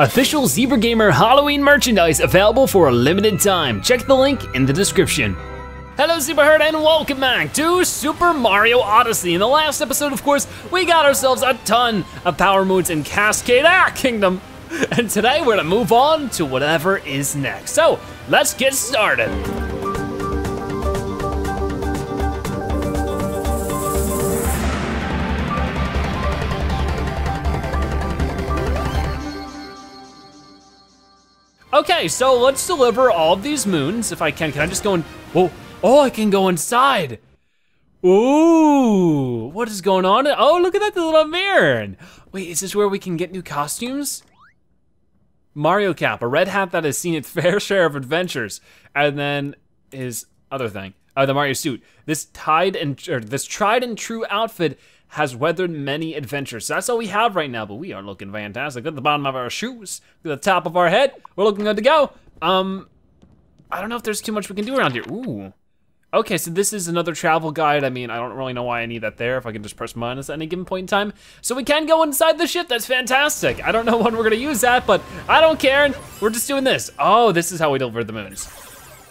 Official Zebra Gamer Halloween merchandise available for a limited time. Check the link in the description. Hello Zebra Herd and welcome back to Super Mario Odyssey. In the last episode, of course, we got ourselves a ton of power moons in Cascade Ah Kingdom. And today we're gonna move on to whatever is next. So let's get started. Okay, so let's deliver all these moons if I can. Can I just go in? Oh, oh, I can go inside. Ooh, what is going on? Oh, look at that little mirror. Wait, is this where we can get new costumes? Mario Cap, a red hat that has seen its fair share of adventures, and then his other thing, uh, the Mario suit. This tied and this tried and true outfit has weathered many adventures. That's all we have right now, but we are looking fantastic. At the bottom of our shoes, to the top of our head, we're looking good to go. Um, I don't know if there's too much we can do around here. Ooh. Okay, so this is another travel guide. I mean, I don't really know why I need that there if I can just press minus at any given point in time. So we can go inside the ship, that's fantastic. I don't know when we're gonna use that, but I don't care. We're just doing this. Oh, this is how we deliver the moons.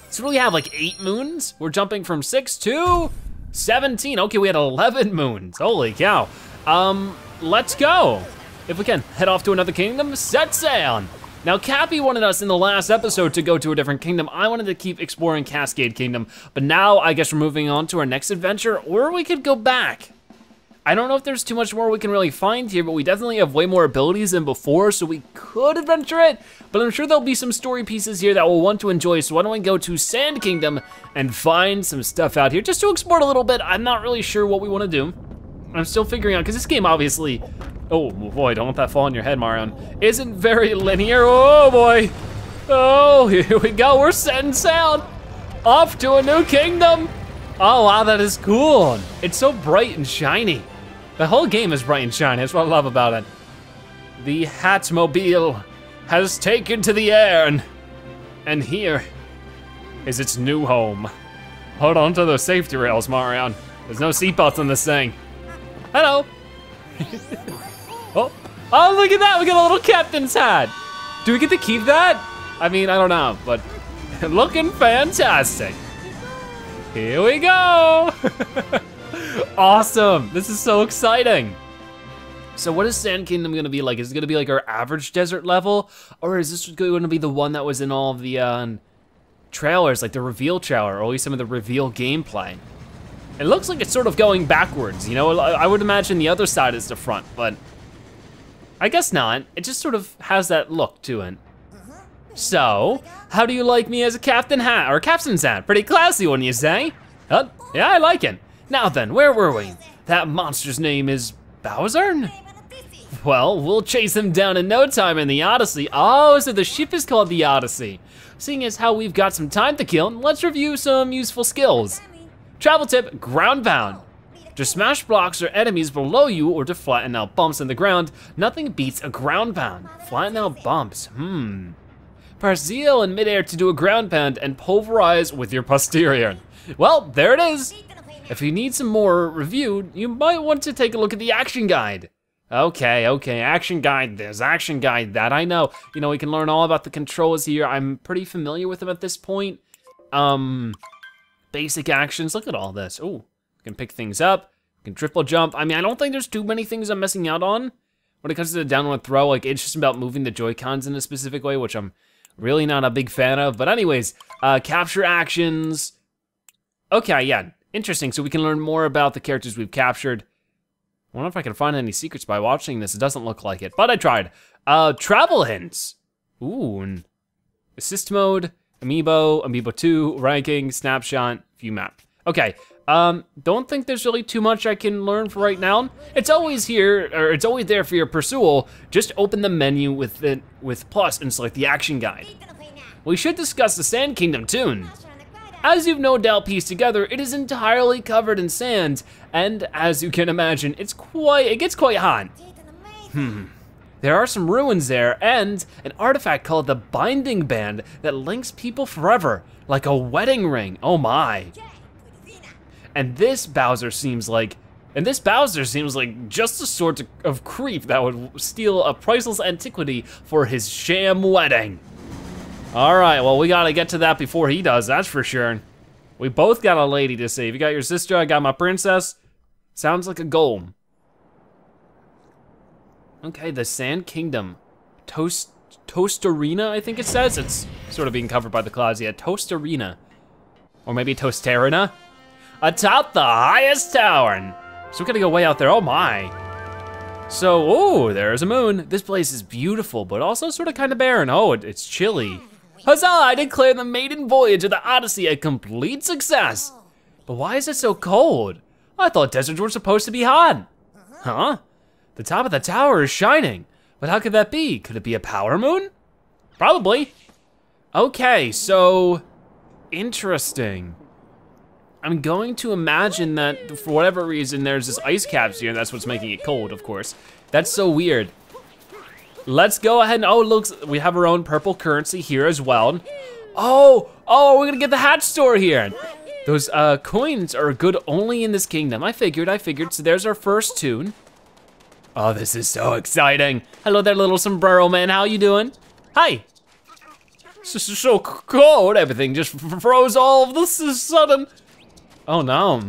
So we have like eight moons. We're jumping from six to 17, okay, we had 11 moons, holy cow. Um, let's go. If we can, head off to another kingdom, set sail. Now, Cappy wanted us in the last episode to go to a different kingdom. I wanted to keep exploring Cascade Kingdom, but now I guess we're moving on to our next adventure, or we could go back. I don't know if there's too much more we can really find here, but we definitely have way more abilities than before, so we could adventure it, but I'm sure there'll be some story pieces here that we'll want to enjoy, so why don't we go to Sand Kingdom and find some stuff out here just to explore a little bit. I'm not really sure what we wanna do. I'm still figuring out, because this game obviously, oh boy, don't let that fall on your head, Marion, isn't very linear, oh boy. Oh, here we go, we're setting sail. Off to a new kingdom. Oh wow, that is cool. It's so bright and shiny. The whole game is bright and shiny, that's what I love about it. The Hatmobile has taken to the air and, and here is its new home. Hold on to those safety rails, Mario. There's no seatbelts on this thing. Hello. oh, oh, look at that, we got a little captain's hat. Do we get to keep that? I mean, I don't know, but looking fantastic. Here we go. awesome, this is so exciting. So what is Sand Kingdom gonna be like? Is it gonna be like our average desert level? Or is this gonna be the one that was in all of the uh, trailers, like the reveal trailer, or at least some of the reveal gameplay? It looks like it's sort of going backwards, you know? I would imagine the other side is the front, but I guess not. It just sort of has that look to it. So, how do you like me as a captain hat, or captain's hat? Pretty classy, wouldn't you say? Huh? Yeah, I like it. Now then, where were we? That monster's name is Bowser? Well, we'll chase him down in no time in the Odyssey. Oh, so the ship is called the Odyssey. Seeing as how we've got some time to kill, let's review some useful skills. Travel tip, ground pound. To smash blocks or enemies below you or to flatten out bumps in the ground, nothing beats a ground pound. Flatten out bumps, hmm. Press ZL in midair to do a ground pound and pulverize with your posterior. Well, there it is. If you need some more review, you might want to take a look at the action guide. Okay, okay, action guide this, action guide that, I know. You know, we can learn all about the controls here. I'm pretty familiar with them at this point. Um, basic actions, look at all this. Oh, can pick things up, can triple jump. I mean, I don't think there's too many things I'm missing out on. When it comes to the downward throw, like it's just about moving the Joy-Cons in a specific way, which I'm really not a big fan of. But anyways, uh, capture actions. Okay, yeah, interesting. So we can learn more about the characters we've captured. I wonder if I can find any secrets by watching this. It doesn't look like it, but I tried. Uh, travel hints. Ooh, assist mode, amiibo, amiibo 2, ranking, snapshot, view map. Okay, um, don't think there's really too much I can learn for right now. It's always here, or it's always there for your pursuit. Just open the menu with it, with plus and select the action guide. We should discuss the Sand Kingdom too. As you've no doubt pieced together, it is entirely covered in sand, and as you can imagine, it's quite, it gets quite hot. Hmm. There are some ruins there, and an artifact called the Binding Band that links people forever, like a wedding ring, oh my. And this Bowser seems like And this Bowser seems like just the sort of creep that would steal a priceless antiquity for his sham wedding. All right, well, we gotta get to that before he does, that's for sure. We both got a lady to save. You got your sister, I got my princess. Sounds like a goal. Okay, the Sand Kingdom. Toast, Tostarena, I think it says. It's sort of being covered by the clouds. Yeah, Tostarena. Or maybe Toasterina. Atop the highest tower. So we gotta go way out there, oh my. So, oh, there's a moon. This place is beautiful, but also sort of kind of barren. Oh, it, it's chilly. Huzzah, I declare the maiden voyage of the Odyssey a complete success. But why is it so cold? I thought deserts were supposed to be hot. Huh? The top of the tower is shining. But how could that be? Could it be a power moon? Probably. Okay, so, interesting. I'm going to imagine that for whatever reason, there's this ice caps here, and that's what's making it cold, of course. That's so weird. Let's go ahead and, oh, looks, we have our own purple currency here as well. Oh, oh, we're gonna get the hat store here. Those uh, coins are good only in this kingdom. I figured, I figured, so there's our first tune. Oh, this is so exciting. Hello there, little sombrero man, how you doing? Hi. This is so cold, everything just froze all of this is sudden. Oh no.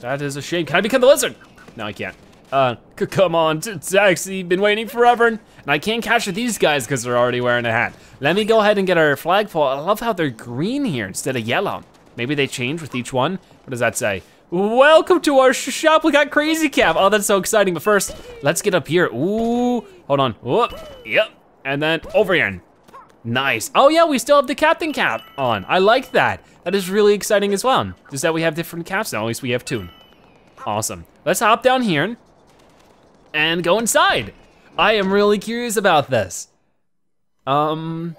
That is a shame. Can I become the lizard? No, I can't. Uh, come on, taxi, been waiting forever. And I can't capture these guys because they're already wearing a hat. Let me go ahead and get our flagpole. I love how they're green here instead of yellow. Maybe they change with each one. What does that say? Welcome to our shop. We got Crazy Cap. Oh, that's so exciting. But first, let's get up here. Ooh, hold on. Whoop, yep. And then over here. Nice. Oh yeah, we still have the captain cap on. I like that. That is really exciting as well. Just that we have different caps now, at least we have two. Awesome. Let's hop down here and go inside. I am really curious about this. Um,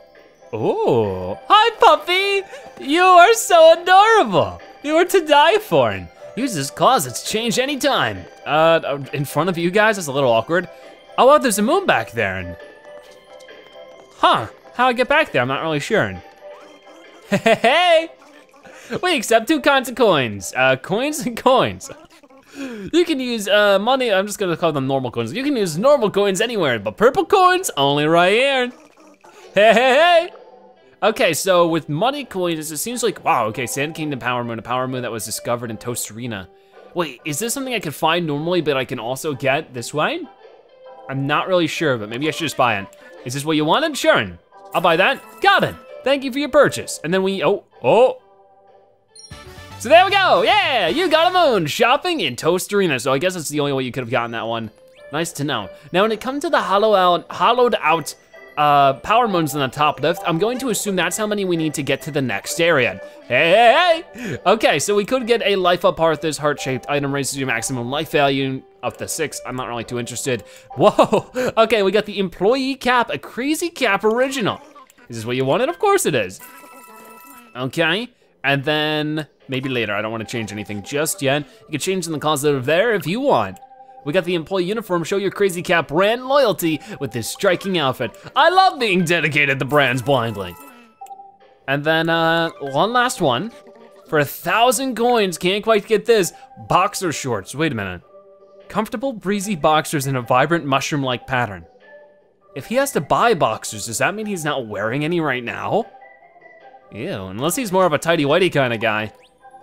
oh, hi puppy. You are so adorable. You are to die for. Use this closet's change anytime. Uh, in front of you guys, that's a little awkward. Oh, wow, there's a moon back there. And, Huh, how I get back there, I'm not really sure. Hey, Hey, hey, we accept two kinds of coins. Uh, coins and coins. You can use uh, money, I'm just gonna call them normal coins. You can use normal coins anywhere, but purple coins, only right here. Hey, hey, hey. Okay, so with money coins, it seems like, wow, okay, Sand Kingdom Power Moon, a Power Moon that was discovered in Tostarena. Wait, is this something I could find normally, but I can also get this way? I'm not really sure, but maybe I should just buy it. Is this what you wanted? Sure. I'll buy that. Got it. Thank you for your purchase. And then we, oh, oh. So there we go, yeah, you got a moon shopping in Tostarena. So I guess it's the only way you could have gotten that one. Nice to know. Now when it comes to the hollow out, hollowed out uh, power moons in the top left, I'm going to assume that's how many we need to get to the next area. Hey, hey, hey. Okay, so we could get a life up Arthur's heart-shaped item raises your maximum life value up to six. I'm not really too interested. Whoa, okay, we got the employee cap, a crazy cap original. Is this what you wanted? Of course it is. Okay, and then maybe later, I don't wanna change anything just yet. You can change in the closet over there if you want. We got the employee uniform, show your crazy cap brand loyalty with this striking outfit. I love being dedicated to brands blindly. And then uh, one last one. For a thousand coins, can't quite get this, boxer shorts. Wait a minute. Comfortable, breezy boxers in a vibrant mushroom-like pattern. If he has to buy boxers, does that mean he's not wearing any right now? Ew, unless he's more of a tidy-whitey kind of guy.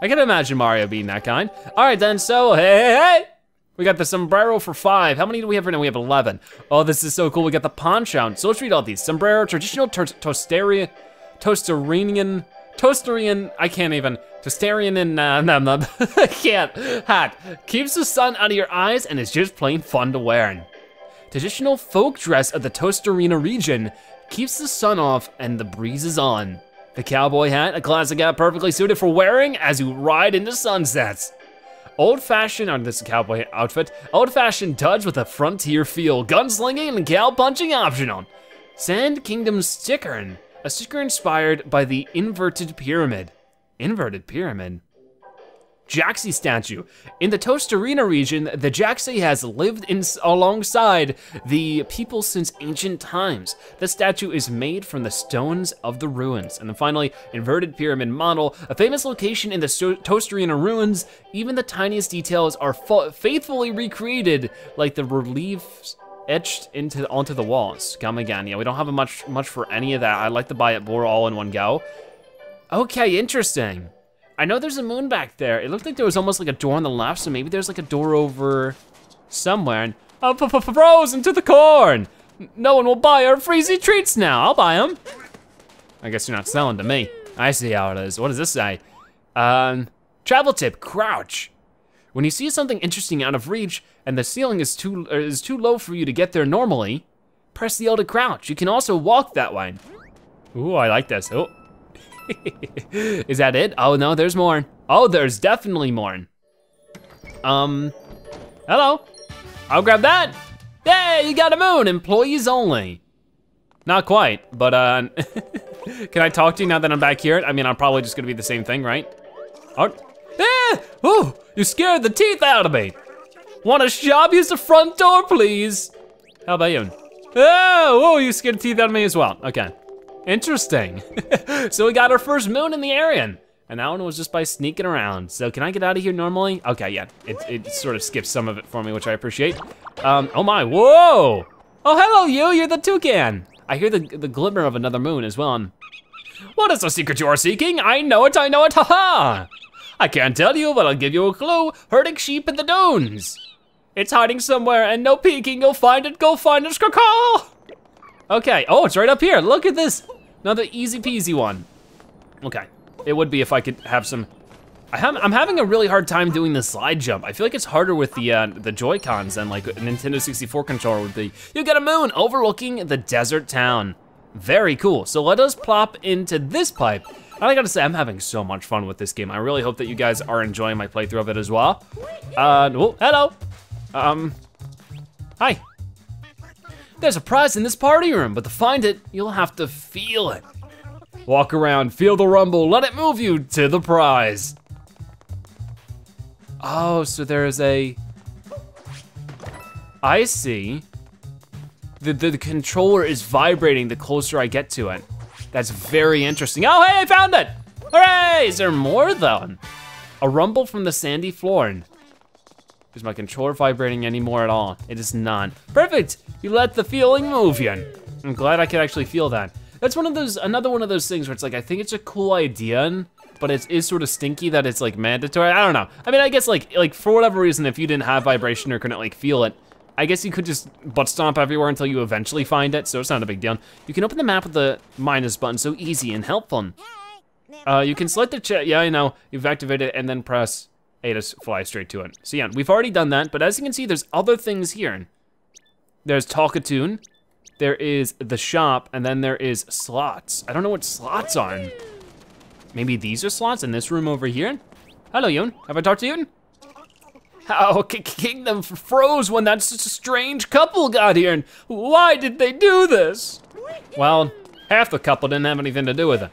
I can imagine Mario being that kind. All right then, so hey, hey, hey! We got the sombrero for five. How many do we have right now? We have 11. Oh, this is so cool. We got the poncho. So let's read all these. Sombrero, traditional toasterian, toasterinian, toasterian, I can't even. Toasterian and, uh, no, no, I can't. Hat. Keeps the sun out of your eyes and is just plain fun to wear. Traditional folk dress of the Tostarena region keeps the sun off and the breeze is on. The cowboy hat, a classic hat perfectly suited for wearing as you ride into sunsets. Old fashioned, on this cowboy outfit, old fashioned duds with a frontier feel, gunslinging and cow punching optional. Sand Kingdom sticker, a sticker inspired by the inverted pyramid. Inverted pyramid? Jaxi statue. In the Tostarena region, the Jaxi has lived in, alongside the people since ancient times. The statue is made from the stones of the ruins. And then finally, inverted pyramid model, a famous location in the Arena ruins. Even the tiniest details are faithfully recreated, like the reliefs etched into onto the walls. Come again, yeah, we don't have much much for any of that. I'd like to buy it more all in one go. Okay, interesting. I know there's a moon back there. It looked like there was almost like a door on the left, so maybe there's like a door over somewhere. And oh, frozen to the corn. No one will buy our freezy treats now. I'll buy them. I guess you're not selling to me. I see how it is. What does this say? Um, travel tip, crouch. When you see something interesting out of reach and the ceiling is too is too low for you to get there normally, press the L to crouch. You can also walk that way. Ooh, I like this. Oh, Is that it? Oh no, there's more. Oh, there's definitely more. Um, hello. I'll grab that. Hey, you got a moon, employees only. Not quite, but uh, can I talk to you now that I'm back here? I mean, I'm probably just gonna be the same thing, right? Oh, eh, oh, you scared the teeth out of me. Want a shop? Use the front door, please. How about you? Oh, oh, you scared the teeth out of me as well. Okay. Interesting. so we got our first moon in the area. And that one was just by sneaking around. So can I get out of here normally? Okay, yeah, it, it sort of skips some of it for me, which I appreciate. Um, oh my, whoa! Oh, hello you, you're the toucan. I hear the, the glimmer of another moon as well. What is the secret you are seeking? I know it, I know it, haha! -ha. I can't tell you, but I'll give you a clue. Herding sheep in the dunes. It's hiding somewhere and no peeking, you'll find it, go find it, caw Okay, oh, it's right up here, look at this. Another easy peasy one. Okay, it would be if I could have some, I have, I'm having a really hard time doing the slide jump. I feel like it's harder with the uh, the Joy-Cons than like a Nintendo 64 controller would be. You got a moon overlooking the desert town. Very cool, so let us plop into this pipe. And I gotta say, I'm having so much fun with this game. I really hope that you guys are enjoying my playthrough of it as well. Uh, oh, hello. Um, hi. There's a prize in this party room, but to find it, you'll have to feel it. Walk around, feel the rumble, let it move you to the prize. Oh, so there's a, I see. The, the, the controller is vibrating the closer I get to it. That's very interesting. Oh, hey, I found it! Hooray! Is there more though? A rumble from the sandy floor. Is my controller vibrating anymore at all? It is not. Perfect, you let the feeling move you. I'm glad I could actually feel that. That's one of those, another one of those things where it's like, I think it's a cool idea, but it is sort of stinky that it's like mandatory. I don't know. I mean, I guess like, like for whatever reason, if you didn't have vibration or couldn't like feel it, I guess you could just butt stomp everywhere until you eventually find it, so it's not a big deal. You can open the map with the minus button, so easy and helpful. Uh, you can select the chat, yeah, I know, you've activated it and then press A to fly straight to it. So yeah, we've already done that, but as you can see, there's other things here. There's Talkatoon, there is the shop, and then there is slots. I don't know what slots are. Maybe these are slots in this room over here? Hello, Yoon. Have I talked to you? How Kingdom froze when that strange couple got here, and why did they do this? Well, half the couple didn't have anything to do with it.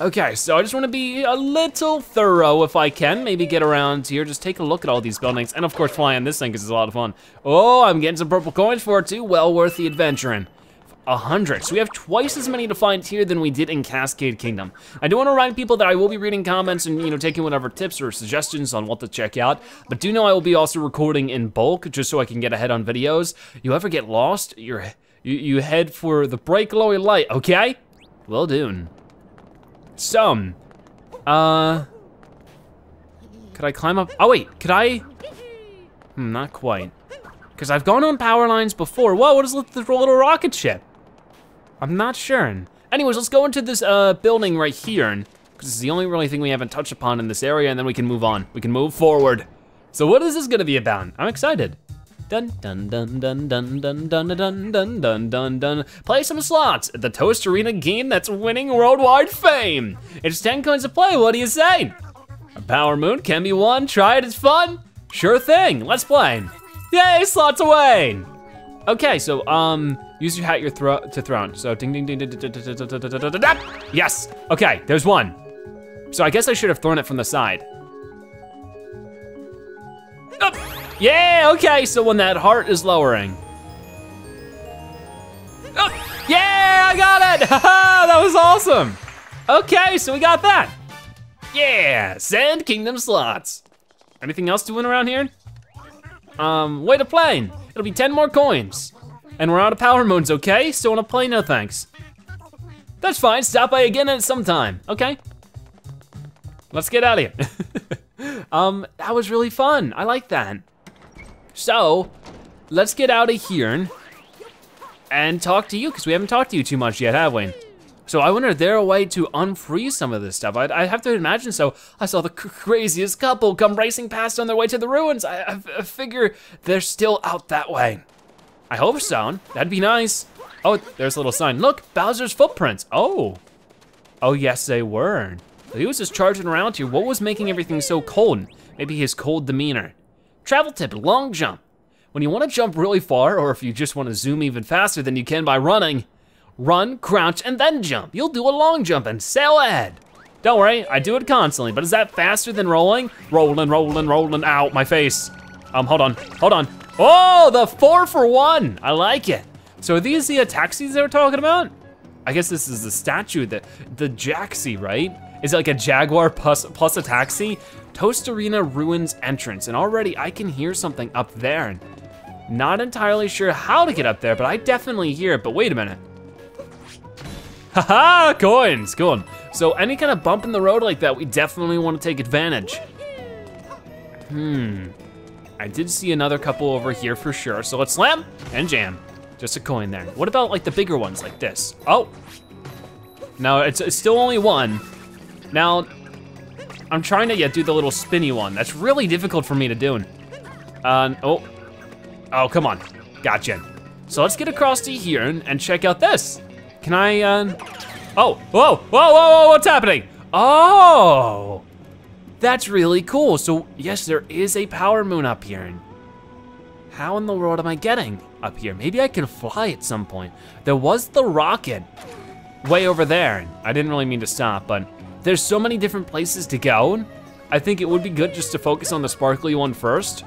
Okay, so I just wanna be a little thorough if I can. Maybe get around here, just take a look at all these buildings, and of course fly on this thing because it's a lot of fun. Oh, I'm getting some purple coins for it too. Well worth the adventuring. A hundred, so we have twice as many to find here than we did in Cascade Kingdom. I do wanna remind people that I will be reading comments and you know taking whatever tips or suggestions on what to check out, but do know I will be also recording in bulk just so I can get ahead on videos. You ever get lost, you're, you, you head for the bright glowing light, okay? Well done. So, uh, could I climb up? Oh wait, could I? Hmm, not quite. Because I've gone on power lines before. Whoa, what is this little rocket ship? I'm not sure. Anyways, let's go into this uh, building right here. Because it's the only really thing we haven't touched upon in this area and then we can move on. We can move forward. So what is this gonna be about? I'm excited. Dun dun dun dun dun dun dun dun dun dun dun dun. Play some slots at the Tostarena game that's winning worldwide fame. It's 10 coins to play, what do you say? A power moon can be won, try it, it's fun. Sure thing, let's play. Yay, slots away. Okay, so um, use your hat your throw to throw. So ding ding ding ding ding ding ding ding ding Yes, okay, there's one. So I guess I should have thrown it from the side. Up. Yeah, okay, so when that heart is lowering. Up. Yeah, I got it! That was awesome! Okay, so we got that. Yeah, Sand Kingdom slots. Anything else to win around here? Um, wait a plane. It'll be 10 more coins. And we're out of power moons, okay? Still on a plane, no thanks. That's fine, stop by again at some time, okay? Let's get out of here. um, that was really fun, I like that. So, let's get out of here and talk to you, because we haven't talked to you too much yet, have we? So I wonder, is there a way to unfreeze some of this stuff? I'd, i have to imagine so. I saw the craziest couple come racing past on their way to the ruins. I, I, I figure they're still out that way. I hope so, that'd be nice. Oh, there's a little sign. Look, Bowser's footprints. Oh, oh yes they were. He was just charging around here. What was making everything so cold? Maybe his cold demeanor. Travel tip, long jump. When you wanna jump really far, or if you just wanna zoom even faster than you can by running, run, crouch, and then jump. You'll do a long jump and sail ahead. Don't worry, I do it constantly, but is that faster than rolling? Rolling, rolling, rolling, out my face. Um, hold on, hold on. Oh, the four for one, I like it. So are these the taxis they were talking about? I guess this is the statue, the, the Jaxi, right? Is it like a Jaguar plus, plus a taxi? Tostarena Ruins entrance, and already I can hear something up there. Not entirely sure how to get up there, but I definitely hear it, but wait a minute. Haha, coins, cool. So any kind of bump in the road like that, we definitely want to take advantage. Hmm, I did see another couple over here for sure, so let's slam and jam. Just a coin there. What about like the bigger ones like this? Oh, no, it's, it's still only one. Now, I'm trying to yeah, do the little spinny one. That's really difficult for me to do. Uh, oh, oh, come on, gotcha. So let's get across to here and, and check out this. Can I, uh, oh, whoa, whoa, whoa, whoa, what's happening? Oh, that's really cool. So yes, there is a power moon up here. How in the world am I getting up here? Maybe I can fly at some point. There was the rocket way over there. I didn't really mean to stop, but there's so many different places to go. I think it would be good just to focus on the sparkly one first.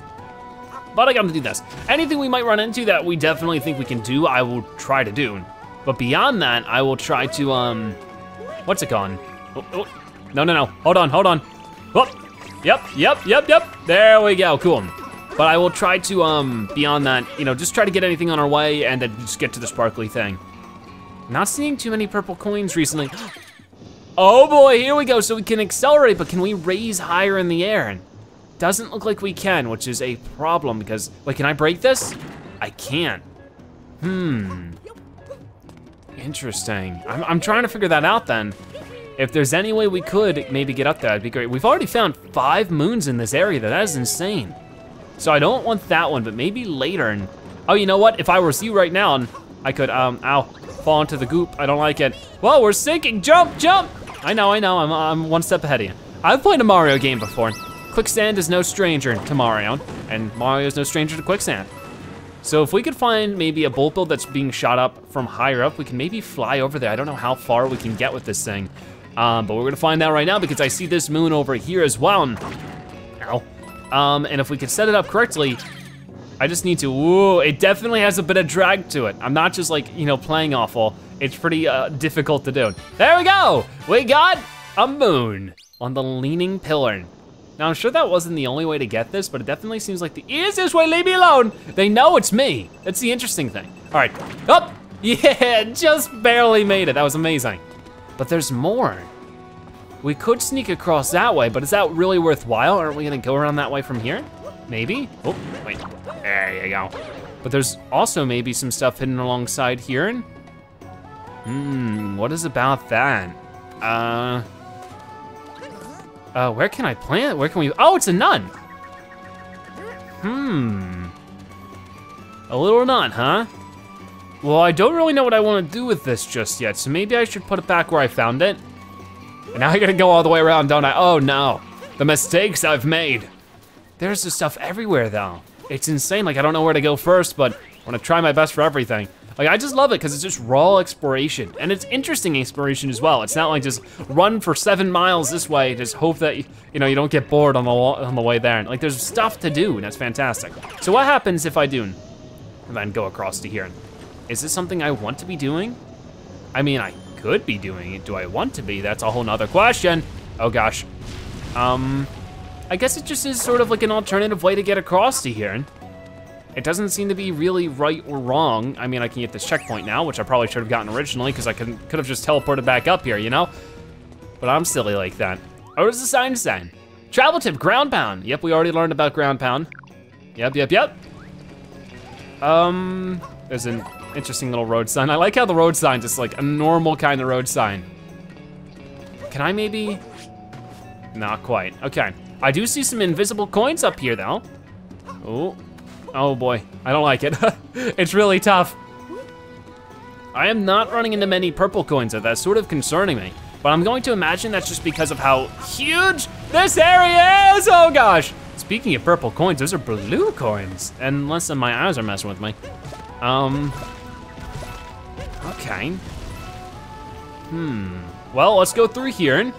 But I gotta do this. Anything we might run into that we definitely think we can do, I will try to do. But beyond that, I will try to, um, what's it called? Oh, oh. No, no, no, hold on, hold on. Oh, yep, yep, yep, yep. There we go, cool. But I will try to, um, beyond that, you know, just try to get anything on our way and then just get to the sparkly thing. Not seeing too many purple coins recently. Oh boy, here we go. So we can accelerate, but can we raise higher in the air? And doesn't look like we can, which is a problem because, wait, can I break this? I can't. Hmm. Interesting. I'm, I'm trying to figure that out then. If there's any way we could maybe get up there, that'd be great. We've already found five moons in this area, that is insane. So I don't want that one, but maybe later. And Oh, you know what? If I was you right now, and I could, um, ow, fall into the goop. I don't like it. Whoa, we're sinking, jump, jump. I know, I know, I'm, I'm one step ahead of you. I've played a Mario game before. Quicksand is no stranger to Mario, and Mario is no stranger to quicksand. So if we could find maybe a bullet bill that's being shot up from higher up, we can maybe fly over there. I don't know how far we can get with this thing, um, but we're gonna find out right now because I see this moon over here as well. Ow. Um, and if we could set it up correctly, I just need to, whoa, it definitely has a bit of drag to it. I'm not just like, you know, playing awful. It's pretty uh, difficult to do. There we go, we got a moon on the leaning pillar. Now, I'm sure that wasn't the only way to get this, but it definitely seems like the easiest way, leave me alone. They know it's me. That's the interesting thing. All right, up. Oh, yeah, just barely made it. That was amazing. But there's more. We could sneak across that way, but is that really worthwhile? Aren't we gonna go around that way from here? Maybe? Oh, wait, there you go. But there's also maybe some stuff hidden alongside here. Hmm, what is about that? Uh, uh, where can I plant? Where can we, oh, it's a nun. Hmm. A little nun, huh? Well, I don't really know what I want to do with this just yet, so maybe I should put it back where I found it. And now I gotta go all the way around, don't I? Oh no, the mistakes I've made. There's this stuff everywhere though. It's insane, like I don't know where to go first, but I wanna try my best for everything. Like I just love it because it's just raw exploration and it's interesting exploration as well. It's not like just run for seven miles this way, just hope that you know you don't get bored on the on the way there. Like there's stuff to do and that's fantastic. So what happens if I do and then go across to here? Is this something I want to be doing? I mean, I could be doing it. Do I want to be? That's a whole nother question. Oh gosh. Um, I guess it just is sort of like an alternative way to get across to here. It doesn't seem to be really right or wrong. I mean, I can get this checkpoint now, which I probably should have gotten originally because I could, could have just teleported back up here, you know? But I'm silly like that. Oh, what does the sign say? Travel tip, ground pound. Yep, we already learned about ground pound. Yep, yep, yep. Um, there's an interesting little road sign. I like how the road sign is like a normal kind of road sign. Can I maybe? Not quite, okay. I do see some invisible coins up here though. Oh, Oh boy, I don't like it. it's really tough. I am not running into many purple coins, so that's sort of concerning me. But I'm going to imagine that's just because of how huge this area is, oh gosh. Speaking of purple coins, those are blue coins. Unless my eyes are messing with me. Um, okay. Hmm, well, let's go through here.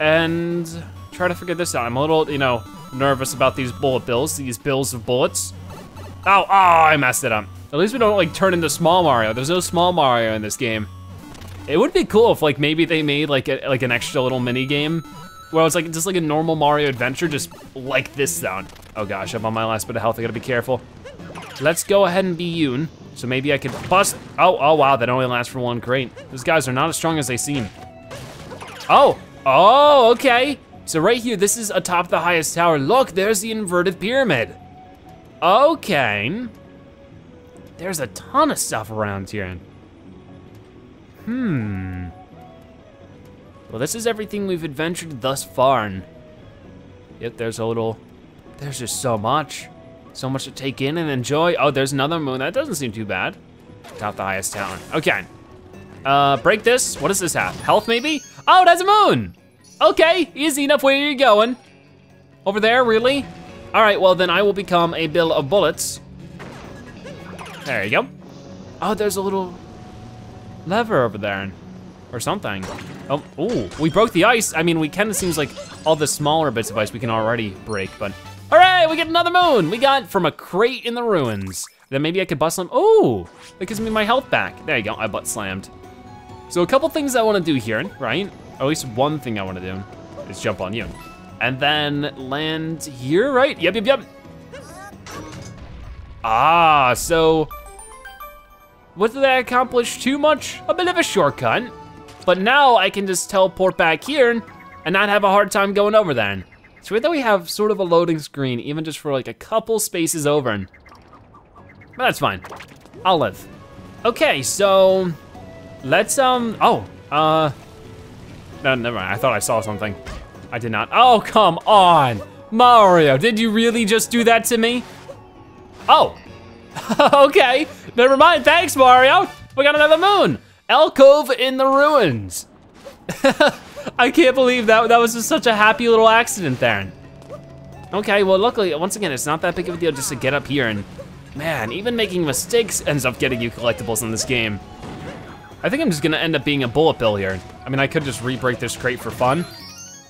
And try to figure this out. I'm a little, you know, nervous about these bullet bills, these bills of bullets. Oh, oh, I messed it up. At least we don't like turn into small Mario. There's no small Mario in this game. It would be cool if like maybe they made like a, like an extra little mini game where it's like just like a normal Mario adventure, just like this sound. Oh gosh, I'm on my last bit of health. I gotta be careful. Let's go ahead and be Yoon. So maybe I could bust. Oh, oh wow, that only lasts for one crate. Those guys are not as strong as they seem. Oh, oh, okay. So right here, this is atop the highest tower. Look, there's the inverted pyramid. Okay. There's a ton of stuff around here. Hmm. Well, this is everything we've adventured thus far. and yep, there's a little, there's just so much. So much to take in and enjoy. Oh, there's another moon. That doesn't seem too bad. Top the highest tower. Okay. Uh, break this. What does this have? Health, maybe? Oh, it has a moon. Okay, easy enough where you're going. Over there, really? All right, well then I will become a bill of bullets. There you go. Oh, there's a little lever over there or something. Oh, ooh, we broke the ice. I mean, we kind of seems like all the smaller bits of ice we can already break, but all right, we get another moon. We got from a crate in the ruins. Then maybe I could bust some, oh, that gives me my health back. There you go, I butt slammed. So a couple things I wanna do here, right? At least one thing I wanna do is jump on you. And then land here, right? Yep, yep, yep. Ah, so, what did that accomplish too much? A bit of a shortcut. But now I can just teleport back here and not have a hard time going over then. It's weird that we have sort of a loading screen, even just for like a couple spaces over. But that's fine, I'll live. Okay, so let's, um, oh, uh, no, never mind. I thought I saw something. I did not. Oh, come on. Mario, did you really just do that to me? Oh, okay. Never mind, thanks, Mario. We got another moon. Alcove in the ruins. I can't believe that that was just such a happy little accident there. Okay, well luckily, once again, it's not that big of a deal just to get up here and man, even making mistakes ends up getting you collectibles in this game. I think I'm just gonna end up being a bullet bill here. I mean, I could just re-break this crate for fun.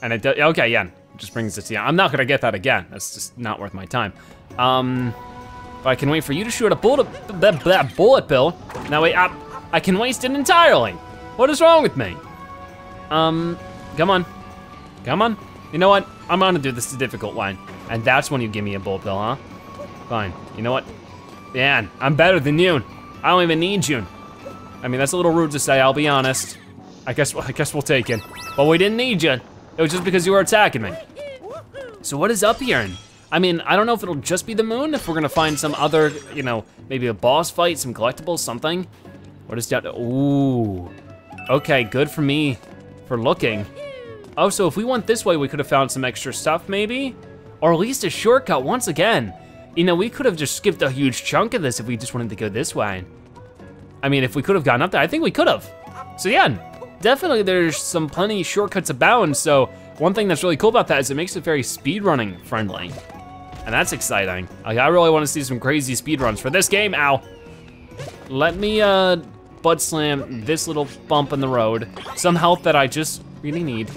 And it, okay, yeah, just brings it to you. I'm not gonna get that again. That's just not worth my time. Um, but I can wait for you to shoot a bullet, that, that bullet bill. Now wait, I, I can waste it entirely. What is wrong with me? Um, come on, come on. You know what? I'm gonna do this difficult one. And that's when you give me a bullet bill, huh? Fine, you know what? Man, I'm better than you. I don't even need you. I mean, that's a little rude to say, I'll be honest. I guess, I guess we'll take it. But we didn't need you. It was just because you were attacking me. So what is up here? I mean, I don't know if it'll just be the moon, if we're gonna find some other, you know, maybe a boss fight, some collectibles, something. What is down, ooh. Okay, good for me for looking. Oh, so if we went this way, we could have found some extra stuff maybe? Or at least a shortcut once again. You know, we could have just skipped a huge chunk of this if we just wanted to go this way. I mean, if we could have gotten up there, I think we could have. So yeah, definitely there's some plenty shortcuts abound. So one thing that's really cool about that is it makes it very speedrunning friendly. and that's exciting. Like, I really wanna see some crazy speed runs for this game, ow. Let me uh, butt slam this little bump in the road. Some help that I just really need.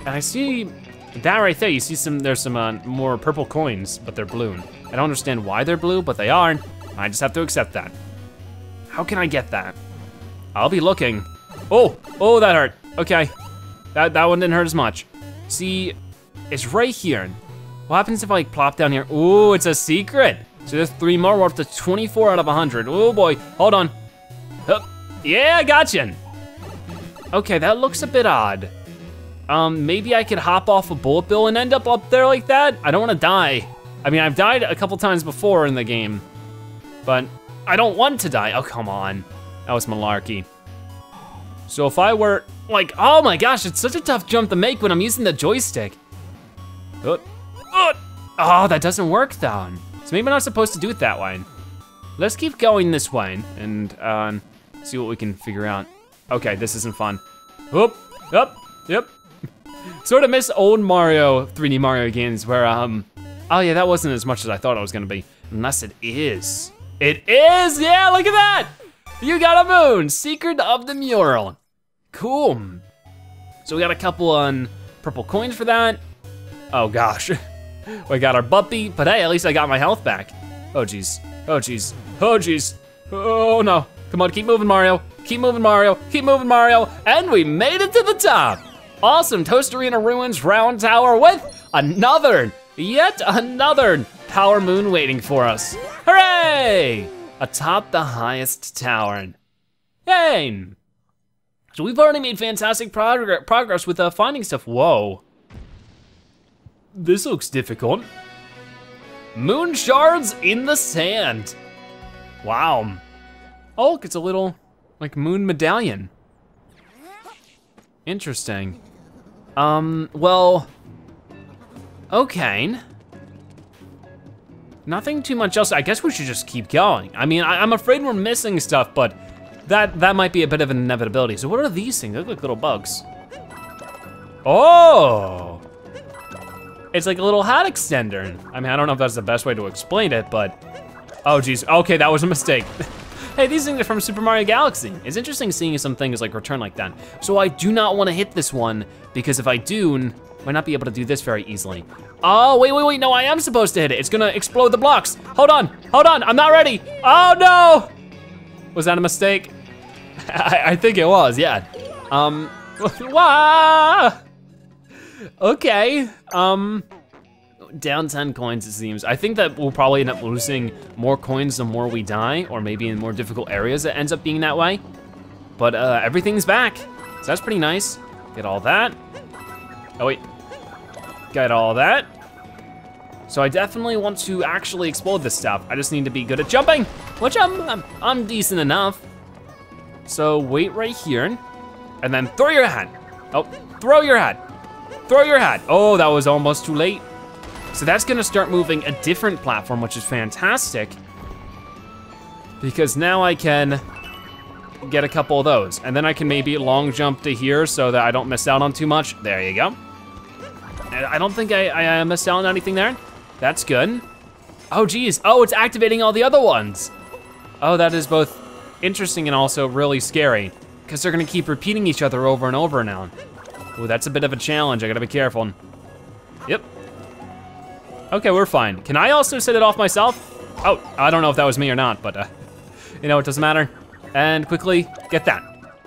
And I see that right there, you see some, there's some uh, more purple coins, but they're blue. I don't understand why they're blue, but they are. I just have to accept that. How can I get that? I'll be looking. Oh, oh, that hurt. Okay, that, that one didn't hurt as much. See, it's right here. What happens if I like plop down here? Ooh, it's a secret. So there's three more, we're up to 24 out of 100. Oh boy, hold on. Hup. Yeah, gotcha. Okay, that looks a bit odd. Um, maybe I could hop off a bullet bill and end up up there like that? I don't wanna die. I mean, I've died a couple times before in the game, but I don't want to die. Oh, come on. That was malarkey. So if I were, like, oh my gosh, it's such a tough jump to make when I'm using the joystick. Oh, oh, oh that doesn't work though. So maybe I'm not supposed to do it that way. Let's keep going this way and uh, see what we can figure out. Okay, this isn't fun. Whoop, up, yep. sort of miss old Mario, 3D Mario games where, um, oh yeah, that wasn't as much as I thought it was gonna be. Unless it is. It is, yeah, look at that. You got a moon, Secret of the Mural. Cool. So we got a couple on purple coins for that. Oh gosh. we got our bumpy, but hey, at least I got my health back. Oh geez, oh geez, oh geez. Oh no, come on, keep moving Mario. Keep moving Mario, keep moving Mario. And we made it to the top. Awesome, Tostarena Ruins Round Tower with another, yet another Power Moon waiting for us. Hooray! Atop the highest tower. Yay! So we've already made fantastic prog progress with uh, finding stuff. Whoa. This looks difficult. Moon shards in the sand. Wow. Oh, look, it's a little, like, moon medallion. Interesting. Um, well, okay. Nothing too much else. I guess we should just keep going. I mean, I, am afraid we're missing stuff, but that that might be a bit of an inevitability. So what are these things? They look like little bugs. Oh! It's like a little hat extender. I mean, I don't know if that's the best way to explain it, but, oh geez, okay, that was a mistake. hey, these things are from Super Mario Galaxy. It's interesting seeing some things like return like that. So I do not wanna hit this one, because if I do, might not be able to do this very easily. Oh, wait, wait, wait, no, I am supposed to hit it. It's gonna explode the blocks. Hold on, hold on, I'm not ready. Oh no! Was that a mistake? I, I think it was, yeah. Um! Okay, um, down 10 coins it seems. I think that we'll probably end up losing more coins the more we die, or maybe in more difficult areas it ends up being that way. But uh, everything's back, so that's pretty nice. Get all that. Oh wait, Get all that. So I definitely want to actually explode this stuff. I just need to be good at jumping, which I'm, I'm, I'm decent enough. So wait right here, and then throw your hat. Oh, throw your hat. Throw your hat. Oh, that was almost too late. So that's gonna start moving a different platform, which is fantastic. Because now I can get a couple of those. And then I can maybe long jump to here so that I don't miss out on too much. There you go. I don't think I, I missed out on anything there. That's good. Oh geez, oh, it's activating all the other ones. Oh, that is both interesting and also really scary because they're gonna keep repeating each other over and over now. Ooh, that's a bit of a challenge, I gotta be careful. Yep. Okay, we're fine. Can I also set it off myself? Oh, I don't know if that was me or not, but uh, you know, it doesn't matter. And quickly, get that.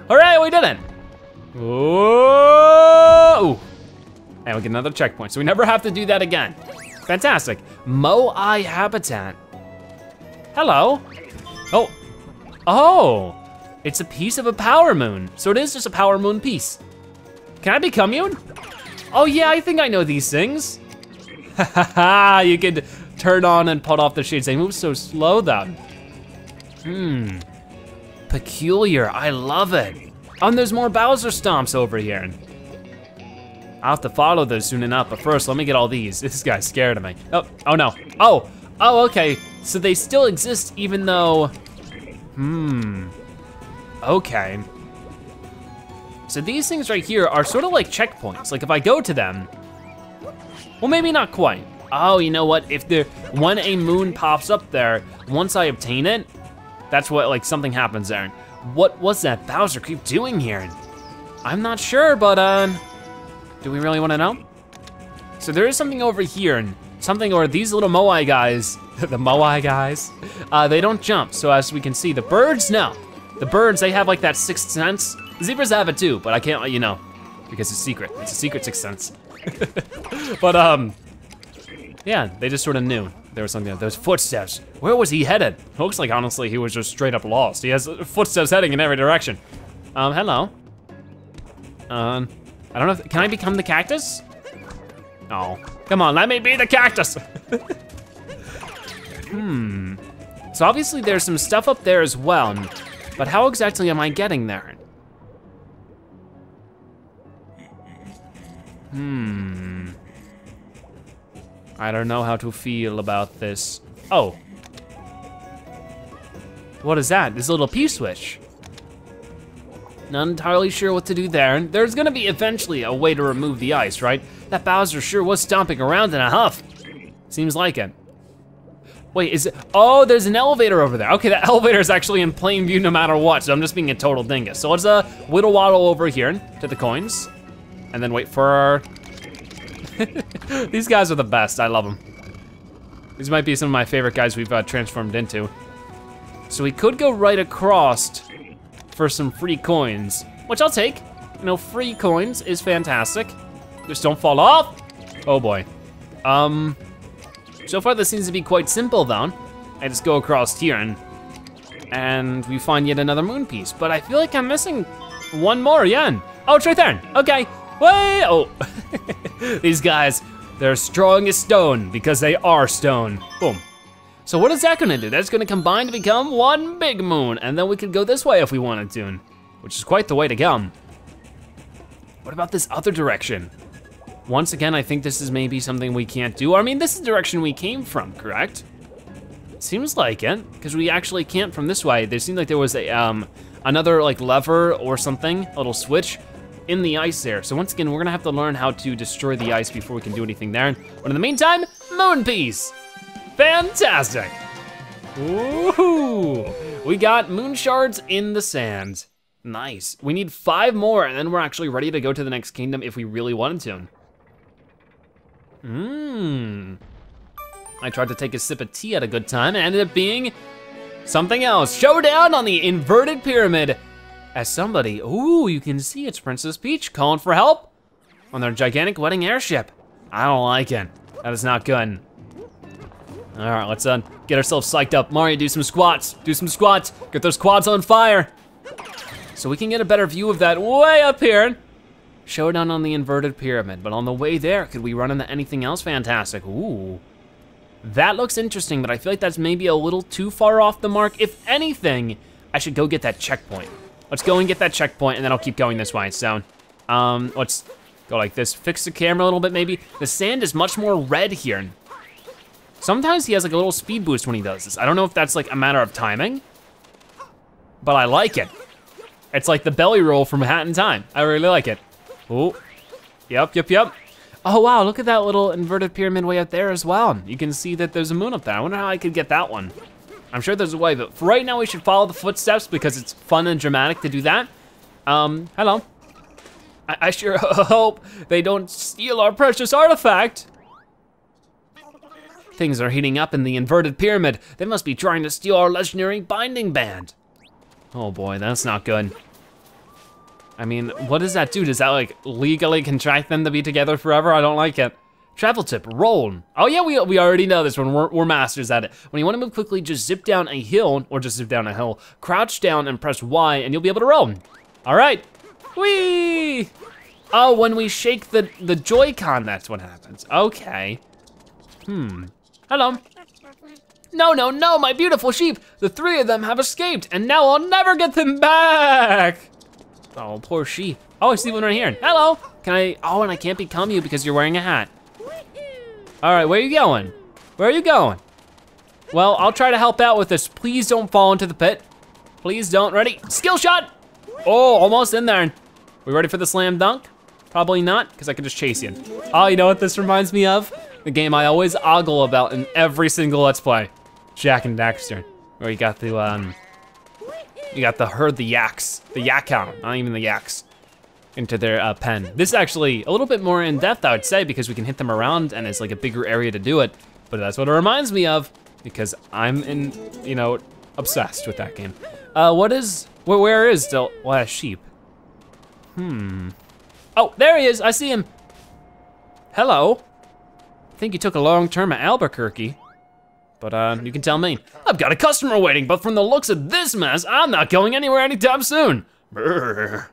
Hooray, we did it! Whoa! And we get another checkpoint, so we never have to do that again. Fantastic. Moe-Eye habitat. Hello. Oh. Oh. It's a piece of a power moon. So it is just a power moon piece. Can I become you? Oh yeah, I think I know these things. Ha ha ha, you could turn on and put off the shades. They move so slow though. Hmm. Peculiar, I love it. Oh, and there's more Bowser stomps over here. I'll have to follow those soon enough, but first, let me get all these. This guy's scared of me. Oh, oh no. Oh, oh, okay. So they still exist even though, hmm, okay. So these things right here are sort of like checkpoints. Like if I go to them, well, maybe not quite. Oh, you know what? If there, when a moon pops up there, once I obtain it, that's what, like something happens there. What was that Bowser keep doing here? I'm not sure, but uh, do we really wanna know? So there is something over here, and something, or these little Moai guys, the Moai guys, uh, they don't jump. So as we can see, the birds, no. The birds, they have like that sixth sense. Zebras have it too, but I can't let you know because it's secret. It's a secret sixth sense. but um, yeah, they just sort of knew there was something. Those footsteps. Where was he headed? Looks like honestly he was just straight up lost. He has footsteps heading in every direction. Um, hello. Um, I don't know. If, can I become the cactus? Oh, come on, let me be the cactus. hmm. So obviously there's some stuff up there as well, but how exactly am I getting there? Hmm. I don't know how to feel about this. Oh. What is that? This little P-switch. Not entirely sure what to do there. There's gonna be eventually a way to remove the ice, right? That Bowser sure was stomping around in a huff. Seems like it. Wait, is it, oh, there's an elevator over there. Okay, that elevator is actually in plain view no matter what, so I'm just being a total dingus. So let's uh, whittle waddle over here to the coins, and then wait for our, these guys are the best, I love them. These might be some of my favorite guys we've uh, transformed into. So we could go right across for some free coins, which I'll take. You know, free coins is fantastic. Just don't fall off. Oh boy. Um, so far this seems to be quite simple though. I just go across here and, and we find yet another moon piece, but I feel like I'm missing one more, yeah. Oh, it's right there, okay. Way, oh. These guys, they're strong as stone because they are stone. Boom. So what is that gonna do? That's gonna combine to become one big moon, and then we could go this way if we wanted to, which is quite the way to go. What about this other direction? Once again, I think this is maybe something we can't do. I mean, this is the direction we came from, correct? Seems like it, because we actually can't from this way. There seemed like there was a um, another like lever or something, a little switch in the ice there. So once again, we're gonna have to learn how to destroy the ice before we can do anything there. But in the meantime, moon piece. Fantastic. Woohoo! We got moon shards in the sand. Nice. We need five more and then we're actually ready to go to the next kingdom if we really wanted to. Mmm. I tried to take a sip of tea at a good time and ended up being something else. Showdown on the inverted pyramid. As somebody, ooh, you can see it's Princess Peach calling for help on their gigantic wedding airship. I don't like it. That is not good. All right, let's uh, get ourselves psyched up. Mario, do some squats. Do some squats. Get those quads on fire. So we can get a better view of that way up here. Showdown on the inverted pyramid, but on the way there, could we run into anything else fantastic? Ooh. That looks interesting, but I feel like that's maybe a little too far off the mark. If anything, I should go get that checkpoint. Let's go and get that checkpoint, and then I'll keep going this way. So, um, let's go like this. Fix the camera a little bit, maybe. The sand is much more red here. Sometimes he has like a little speed boost when he does this. I don't know if that's like a matter of timing, but I like it. It's like the belly roll from Hat in Time. I really like it. Oh, yep, yep, yep. Oh wow, look at that little inverted pyramid way up there as well. You can see that there's a moon up there. I wonder how I could get that one. I'm sure there's a way, but for right now we should follow the footsteps because it's fun and dramatic to do that. Um, hello. I, I sure hope they don't steal our precious artifact. Things are heating up in the inverted pyramid. They must be trying to steal our legendary binding band. Oh boy, that's not good. I mean, what does that do? Does that like legally contract them to be together forever? I don't like it. Travel tip, roll. Oh yeah, we, we already know this one, we're, we're masters at it. When you wanna move quickly, just zip down a hill, or just zip down a hill, crouch down and press Y, and you'll be able to roll. All right, whee! Oh, when we shake the, the Joy-Con, that's what happens. Okay. Hmm, hello. No, no, no, my beautiful sheep. The three of them have escaped, and now I'll never get them back. Oh, poor sheep. Oh, I see one right here. Hello. Can I, oh, and I can't become you because you're wearing a hat. All right, where are you going? Where are you going? Well, I'll try to help out with this. Please don't fall into the pit. Please don't, ready? Skill shot. Oh, almost in there. We ready for the slam dunk? Probably not, because I can just chase you. Oh, you know what this reminds me of? The game I always ogle about in every single Let's Play. Jak and Daxter, where you got the, um, you got the herd the yaks, the yak hound, not even the yaks, into their uh, pen. This is actually a little bit more in depth, I would say, because we can hit them around and it's like a bigger area to do it. But that's what it reminds me of, because I'm in, you know, obsessed with that game. Uh, what is, where, where is the well, sheep? Hmm. Oh, there he is, I see him. Hello. I think you took a long term at Albuquerque. But uh, you can tell me. I've got a customer waiting, but from the looks of this mess, I'm not going anywhere anytime soon.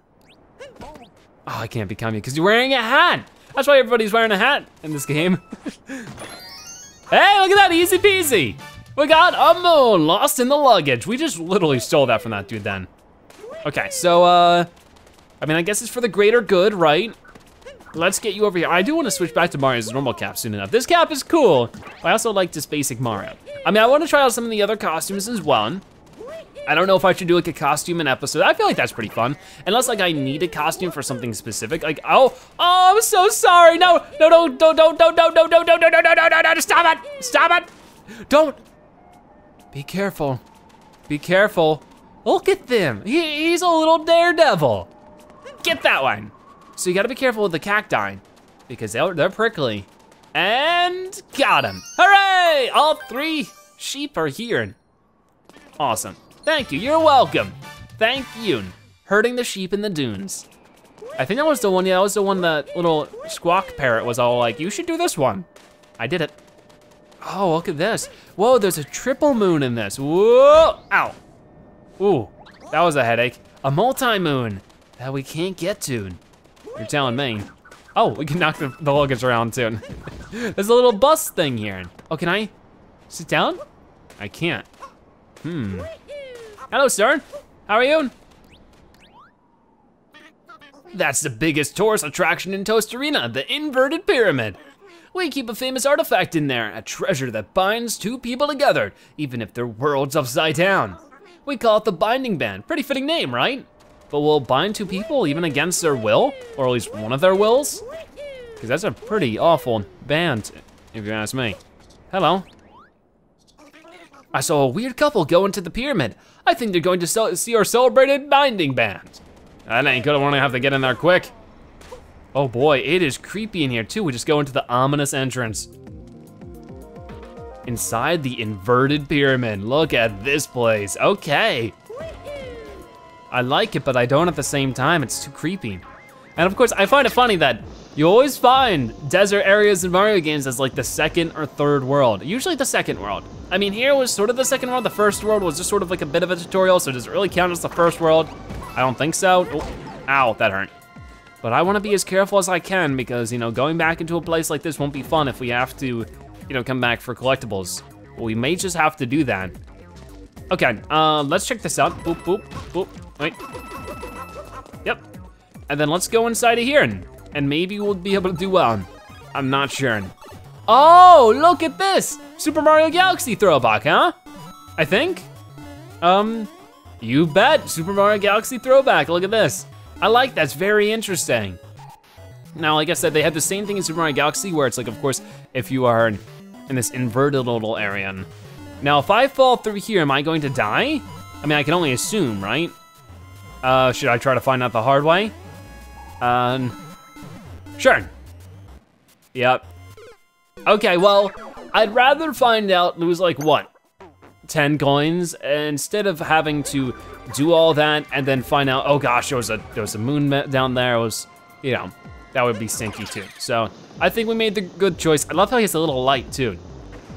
Oh, I can't become you because you're wearing a hat. That's why everybody's wearing a hat in this game. hey, look at that, easy peasy. We got a moon lost in the luggage. We just literally stole that from that dude then. Okay, so, uh, I mean, I guess it's for the greater good, right? Let's get you over here. I do want to switch back to Mario's normal cap soon enough. This cap is cool. I also like this basic Mario. I mean, I want to try out some of the other costumes as well. I don't know if I should do like a costume an episode. I feel like that's pretty fun. Unless like I need a costume for something specific. Like, oh, oh, I'm so sorry. No, no, no, don't, don't, don't, don't, don't, don't, don't, don't, don't, don't, don't, don't, stop it, stop it. Don't. Be careful, be careful. Look at them, he, he's a little daredevil. Get that one. So you gotta be careful with the cacti because they're, they're prickly. And got him, hooray! All three sheep are here. Awesome. Thank you, you're welcome. Thank you. Herding the sheep in the dunes. I think that was the one, yeah, that was the one that little squawk parrot was all like, you should do this one. I did it. Oh, look at this. Whoa, there's a triple moon in this. Whoa, ow. Ooh, that was a headache. A multi-moon that we can't get to. You're telling me. Oh, we can knock the, the luggage around too. there's a little bus thing here. Oh, can I sit down? I can't. Hmm. Hello, sir. How are you? That's the biggest tourist attraction in Tostarena, the inverted pyramid. We keep a famous artifact in there, a treasure that binds two people together, even if their world's upside down. We call it the Binding Band. Pretty fitting name, right? But will bind two people even against their will? Or at least one of their wills? Because that's a pretty awful band, if you ask me. Hello. I saw a weird couple go into the pyramid. I think they're going to see our celebrated binding band. That ain't gonna wanna have to get in there quick. Oh boy, it is creepy in here too. We just go into the ominous entrance. Inside the inverted pyramid. Look at this place, okay. I like it, but I don't at the same time. It's too creepy. And of course, I find it funny that you always find desert areas in Mario games as like the second or third world. Usually the second world. I mean, here was sort of the second world. The first world was just sort of like a bit of a tutorial, so does it really count as the first world? I don't think so. Oh, ow, that hurt. But I wanna be as careful as I can because, you know, going back into a place like this won't be fun if we have to, you know, come back for collectibles. We may just have to do that. Okay, uh, let's check this out. Boop, boop, boop, wait. Yep. And then let's go inside of here and, and maybe we'll be able to do well. I'm not sure. Oh, look at this. Super Mario Galaxy throwback, huh? I think. Um, you bet, Super Mario Galaxy throwback, look at this. I like that, it's very interesting. Now, like I said, they have the same thing in Super Mario Galaxy where it's like, of course, if you are in, in this inverted little area. Now, if I fall through here, am I going to die? I mean, I can only assume, right? Uh, should I try to find out the hard way? Um, sure. Yep. Okay, well, I'd rather find out lose like what? 10 coins instead of having to do all that and then find out, oh gosh, there was a, there was a moon down there. It was, you know, that would be stinky too. So I think we made the good choice. I love how he has a little light too.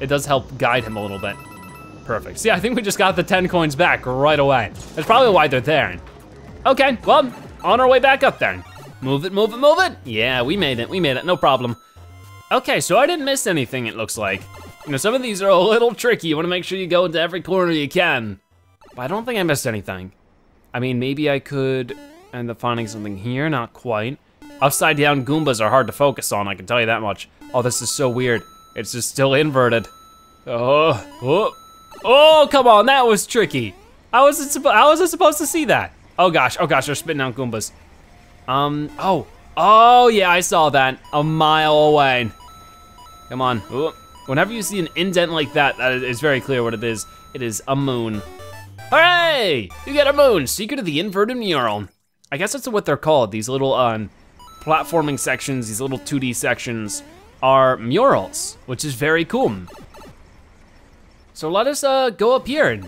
It does help guide him a little bit. Perfect. See, I think we just got the 10 coins back right away. That's probably why they're there. Okay, well, on our way back up there. Move it, move it, move it. Yeah, we made it, we made it, no problem. Okay, so I didn't miss anything, it looks like. You know, some of these are a little tricky. You wanna make sure you go into every corner you can. But I don't think I missed anything. I mean, maybe I could end up finding something here, not quite. Upside down Goombas are hard to focus on, I can tell you that much. Oh, this is so weird. It's just still inverted. Oh, oh, oh, come on, that was tricky. How was it, how was I supposed to see that? Oh gosh, oh gosh, they're spitting out Goombas. Um, oh, oh yeah, I saw that a mile away. Come on. Ooh. Whenever you see an indent like that, that is very clear what it is. It is a moon. Hooray! You get a moon, secret of the inverted mural. I guess that's what they're called. These little um, platforming sections, these little 2D sections are murals, which is very cool. So let us uh, go up here. And...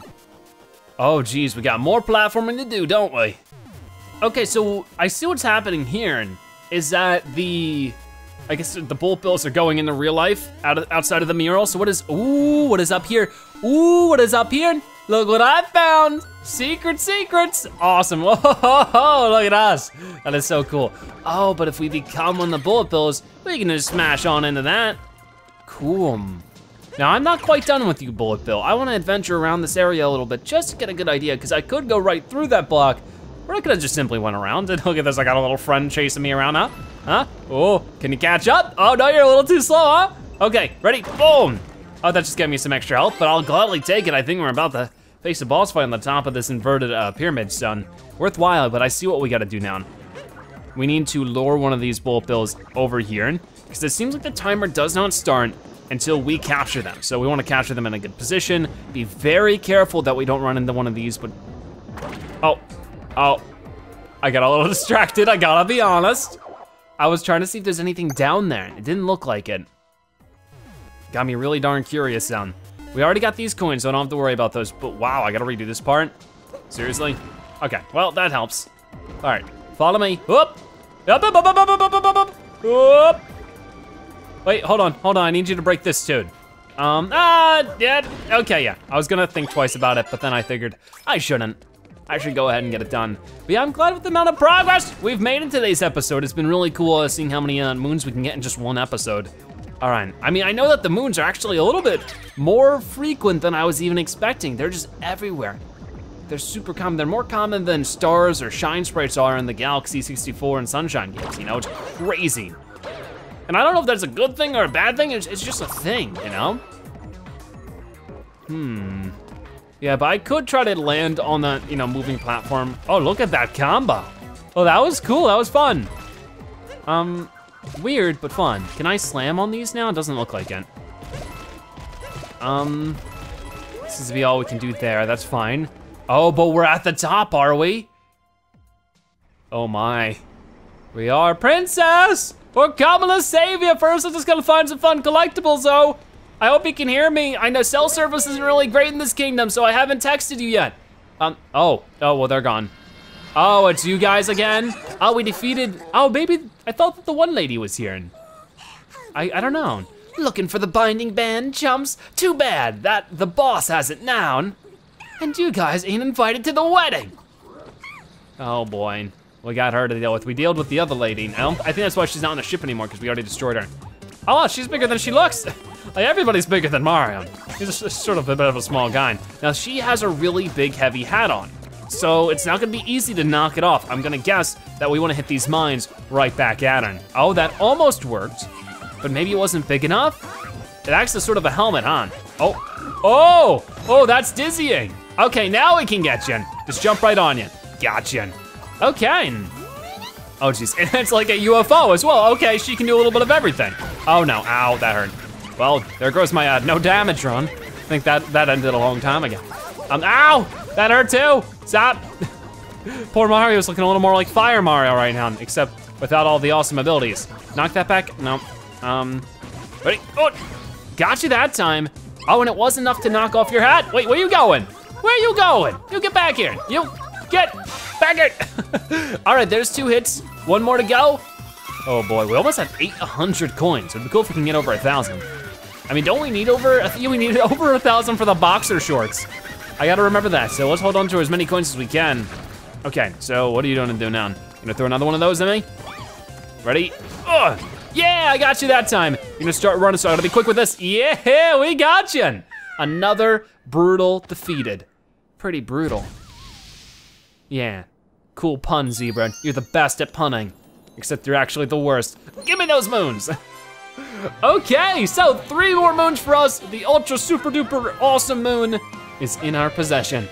Oh geez, we got more platforming to do, don't we? Okay, so I see what's happening here, is that the, I guess the bullet bills are going into real life out of, outside of the mural. So what is, ooh, what is up here? Ooh, what is up here? Look what I found. Secret secrets. Awesome. Whoa, look at us. That is so cool. Oh, but if we become one of the bullet bills, we can just smash on into that. Cool. Now, I'm not quite done with you, Bullet Bill. I wanna adventure around this area a little bit just to get a good idea, because I could go right through that block, or I could have just simply went around and look at this, I got a little friend chasing me around, huh? Huh? Oh, can you catch up? Oh, no, you're a little too slow, huh? Okay, ready, boom. Oh, that just gave me some extra health, but I'll gladly take it. I think we're about to face a boss fight on the top of this inverted uh, pyramid stone. Worthwhile, but I see what we gotta do now. We need to lure one of these bullet bills over here, because it seems like the timer does not start until we capture them. So we wanna capture them in a good position. Be very careful that we don't run into one of these, but, oh, oh. I got a little distracted, I gotta be honest. I was trying to see if there's anything down there. It didn't look like it. Got me really darn curious down. We already got these coins, so I don't have to worry about those, but wow, I gotta redo this part? Seriously? Okay, well, that helps. All right, follow me. Up, up, up, up, up, up, up, up, up! Wait, hold on, hold on, I need you to break this tune. Um, ah, yeah, okay, yeah. I was gonna think twice about it, but then I figured I shouldn't. I should go ahead and get it done. But yeah, I'm glad with the amount of progress we've made in today's episode. It's been really cool seeing how many uh, moons we can get in just one episode. All right, I mean, I know that the moons are actually a little bit more frequent than I was even expecting. They're just everywhere. They're super common. They're more common than stars or shine sprites are in the Galaxy 64 and Sunshine games, you know? It's crazy. And I don't know if that's a good thing or a bad thing, it's, it's just a thing, you know? Hmm. Yeah, but I could try to land on the, you know, moving platform. Oh, look at that combo. Oh, that was cool, that was fun. Um, Weird, but fun. Can I slam on these now? It doesn't look like it. Um, this is be all we can do there, that's fine. Oh, but we're at the top, are we? Oh my. We are princess! To save you. First, I'm just gonna find some fun collectibles, though. I hope you can hear me. I know cell service isn't really great in this kingdom, so I haven't texted you yet. Um, oh, oh, well, they're gone. Oh, it's you guys again? Oh, we defeated, oh, maybe, I thought that the one lady was here. And I, I don't know. Looking for the binding band, chumps? Too bad that the boss has it now. And you guys ain't invited to the wedding. Oh boy, we got her to deal with. We dealt with the other lady. No, I think that's why she's not on the ship anymore because we already destroyed her. Oh, she's bigger than she looks. like everybody's bigger than Mario. He's sort of a bit of a small guy. Now she has a really big heavy hat on. So it's not gonna be easy to knock it off. I'm gonna guess that we wanna hit these mines right back at him. Oh, that almost worked, but maybe it wasn't big enough? It acts as sort of a helmet, huh? Oh, oh, oh, that's dizzying. Okay, now we can get you. Just jump right on you. Gotcha. Okay. Oh geez, and it's like a UFO as well. Okay, she can do a little bit of everything. Oh no, ow, that hurt. Well, there goes my uh, no damage run. I think that, that ended a long time ago. Um, ow, that hurt too. Stop. Poor Mario's looking a little more like Fire Mario right now, except without all the awesome abilities. Knock that back, no. Um, ready, oh, got you that time. Oh, and it was enough to knock off your hat. Wait, where are you going? Where are you going? You get back here. You get back it! all right, there's two hits. One more to go. Oh boy, we almost have 800 coins. It'd be cool if we can get over a thousand. I mean, don't we need over, I think we need over a thousand for the boxer shorts. I gotta remember that, so let's hold on to as many coins as we can. Okay, so what are you gonna do now? Gonna throw another one of those at me? Ready? Ugh. Yeah, I got you that time. You're gonna start running, so I gotta be quick with this. Yeah, we got you. Another Broodal defeated. Pretty brutal. Yeah, cool pun, Zebra. You're the best at punning. Except you're actually the worst. Give me those moons. okay, so three more moons for us. The ultra super duper awesome moon is in our possession.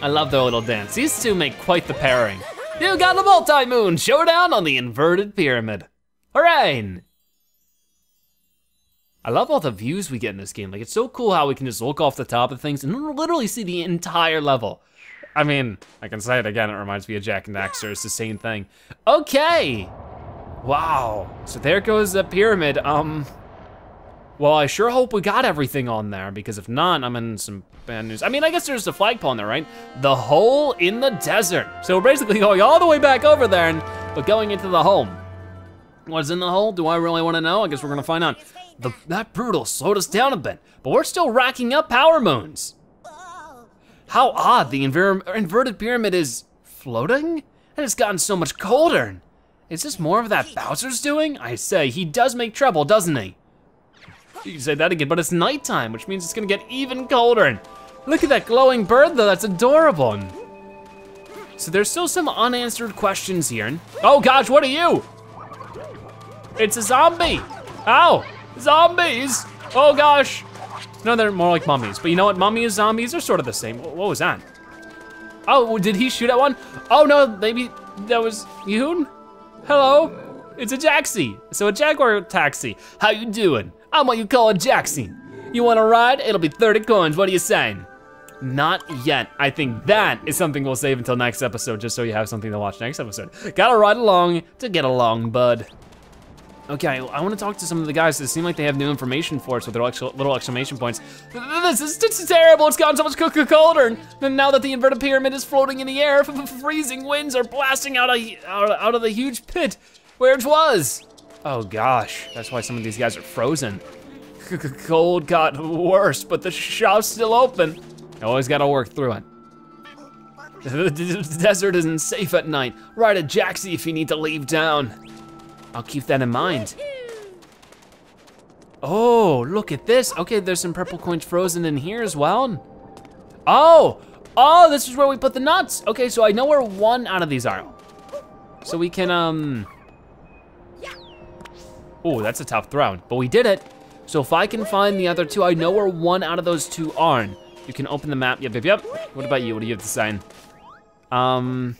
I love their little dance. These two make quite the pairing. You got a multi-moon showdown on the inverted pyramid. Hooray! I love all the views we get in this game. Like, it's so cool how we can just look off the top of things and literally see the entire level. I mean, I can say it again, it reminds me of Jak and Daxter, it's the same thing. Okay, wow, so there goes the pyramid. Um, well, I sure hope we got everything on there because if not, I'm in some bad news. I mean, I guess there's the flagpole in there, right? The hole in the desert. So we're basically going all the way back over there, and, but going into the hole. What's in the hole? Do I really wanna know? I guess we're gonna find out. The, that Broodal slowed us down a bit, but we're still racking up power moons. How odd, the inver inverted pyramid is floating? And it's gotten so much colder. Is this more of that Bowser's doing? I say, he does make trouble, doesn't he? You can say that again, but it's nighttime, which means it's gonna get even colder. Look at that glowing bird though, that's adorable. So there's still some unanswered questions here. Oh gosh, what are you? It's a zombie. Ow, zombies. Oh gosh. No, they're more like mummies, but you know what, mummies, zombies are sort of the same. What was that? Oh, did he shoot at one? Oh no, maybe that was Yoon? Hello, it's a Jaxi. So a Jaguar taxi. How you doing? I'm what you call a Jaxi. You want to ride? It'll be 30 coins, what are you saying? Not yet. I think that is something we'll save until next episode, just so you have something to watch next episode. Gotta ride along to get along, bud. Okay, I wanna talk to some of the guys that seem like they have new information for us with their little exclamation points. This is, this is terrible, it's gotten so much colder. And now that the inverted pyramid is floating in the air, freezing winds are blasting out of, out of the huge pit where it was. Oh gosh, that's why some of these guys are frozen. Cold got worse, but the shop's still open. You always gotta work through it. The desert isn't safe at night. Ride a Jaxi if you need to leave town. I'll keep that in mind. Oh, look at this. Okay, there's some purple coins frozen in here as well. Oh, oh, this is where we put the nuts. Okay, so I know where one out of these are. So we can, um, Oh, that's a tough throw, but we did it. So if I can find the other two, I know where one out of those two are. You can open the map, yep, yep, yep. What about you, what do you have to sign? Um,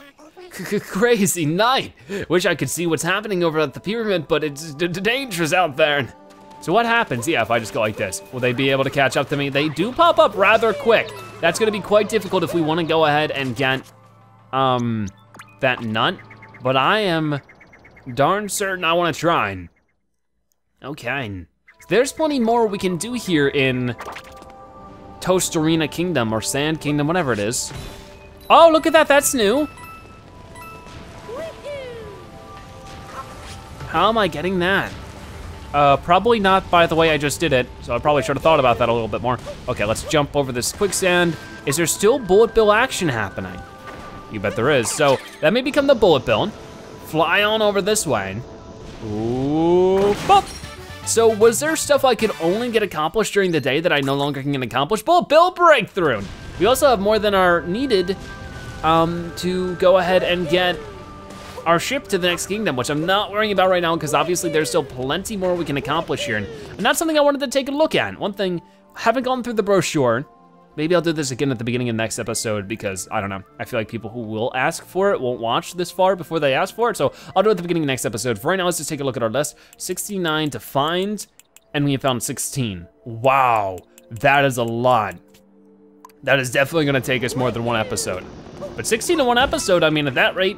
crazy night. Wish I could see what's happening over at the pyramid, but it's dangerous out there. So what happens, yeah, if I just go like this? Will they be able to catch up to me? They do pop up rather quick. That's gonna be quite difficult if we wanna go ahead and get, um, that nut. But I am darn certain I wanna try. Okay. There's plenty more we can do here in Tostarena Kingdom or Sand Kingdom, whatever it is. Oh, look at that, that's new. How am I getting that? Uh, probably not by the way I just did it, so I probably should have thought about that a little bit more. Okay, let's jump over this quicksand. Is there still bullet bill action happening? You bet there is. So that may become the bullet bill. Fly on over this way. Ooh, bop. So was there stuff I could only get accomplished during the day that I no longer can accomplish? Bullet bill breakthrough. We also have more than are needed um, to go ahead and get our ship to the next kingdom, which I'm not worrying about right now because obviously there's still plenty more we can accomplish here. And, that's something I wanted to take a look at. One thing, haven't gone through the brochure, Maybe I'll do this again at the beginning of the next episode because I don't know. I feel like people who will ask for it won't watch this far before they ask for it. So I'll do it at the beginning of the next episode. For right now, let's just take a look at our list. 69 to find, and we have found 16. Wow, that is a lot. That is definitely gonna take us more than one episode. But 16 to one episode, I mean, at that rate,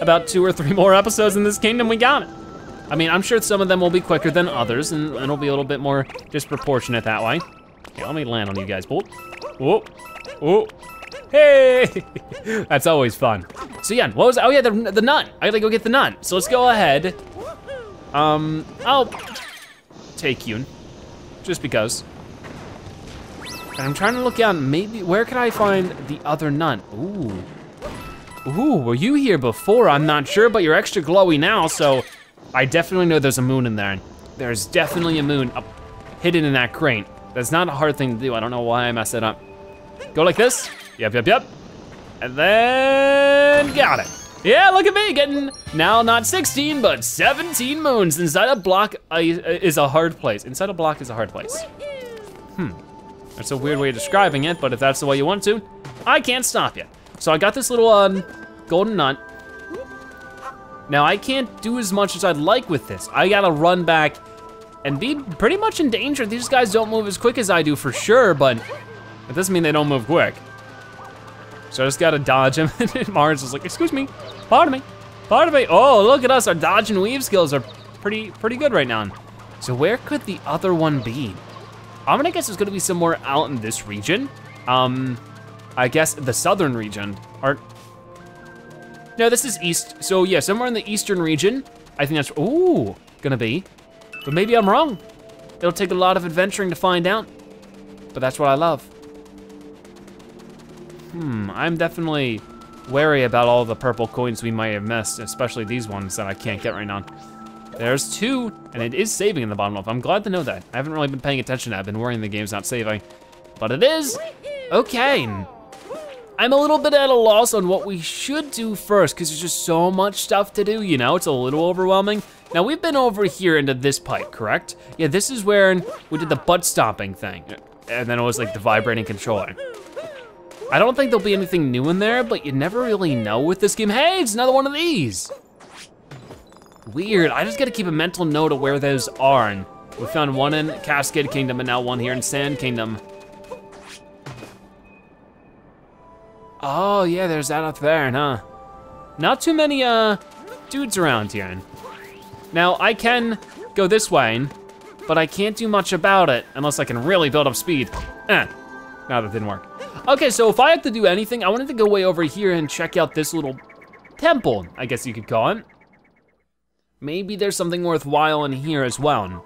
about two or three more episodes in this kingdom, we got it. I mean, I'm sure some of them will be quicker than others, and it'll be a little bit more disproportionate that way. Okay, let me land on you guys, bolt. Oh, oh, hey! That's always fun. So yeah, what was, oh yeah, the, the nut. I gotta go get the nut. So let's go ahead. Um, I'll take you, just because. And I'm trying to look down, maybe, where can I find the other nut? Ooh. Ooh, were you here before? I'm not sure, but you're extra glowy now, so I definitely know there's a moon in there. There's definitely a moon up, hidden in that crate. That's not a hard thing to do. I don't know why I messed it up. Go like this. Yep, yep, yep. And then got it. Yeah, look at me getting now not 16, but 17 moons inside a block uh, is a hard place. Inside a block is a hard place. Hmm, that's a weird way of describing it, but if that's the way you want to, I can't stop you. So I got this little um, golden nut. Now I can't do as much as I'd like with this. I gotta run back and be pretty much in danger. These guys don't move as quick as I do for sure, but it doesn't mean they don't move quick. So I just gotta dodge him. and Mars is like, excuse me, pardon me, pardon me. Oh, look at us, our dodge and weave skills are pretty, pretty good right now. So where could the other one be? I'm gonna guess it's gonna be somewhere out in this region. Um, I guess the southern region. Or, no, this is east. So yeah, somewhere in the eastern region. I think that's, ooh, gonna be. But maybe I'm wrong. It'll take a lot of adventuring to find out. But that's what I love. Hmm, I'm definitely wary about all the purple coins we might have missed, especially these ones that I can't get right now. There's two, and it is saving in the bottom left. I'm glad to know that. I haven't really been paying attention. I've been worrying the game's not saving, but it is. Okay. I'm a little bit at a loss on what we should do first because there's just so much stuff to do, you know? It's a little overwhelming. Now we've been over here into this pipe, correct? Yeah, this is where we did the butt stomping thing. And then it was like the vibrating controller. I don't think there'll be anything new in there, but you never really know with this game. Hey, it's another one of these. Weird, I just gotta keep a mental note of where those are. And we found one in Cascade Kingdom and now one here in Sand Kingdom. Oh yeah, there's that up there, huh? Not too many uh dudes around here. Now I can go this way, but I can't do much about it unless I can really build up speed. Eh, no, that didn't work. Okay, so if I have to do anything, I wanted to go way over here and check out this little temple, I guess you could call it. Maybe there's something worthwhile in here as well.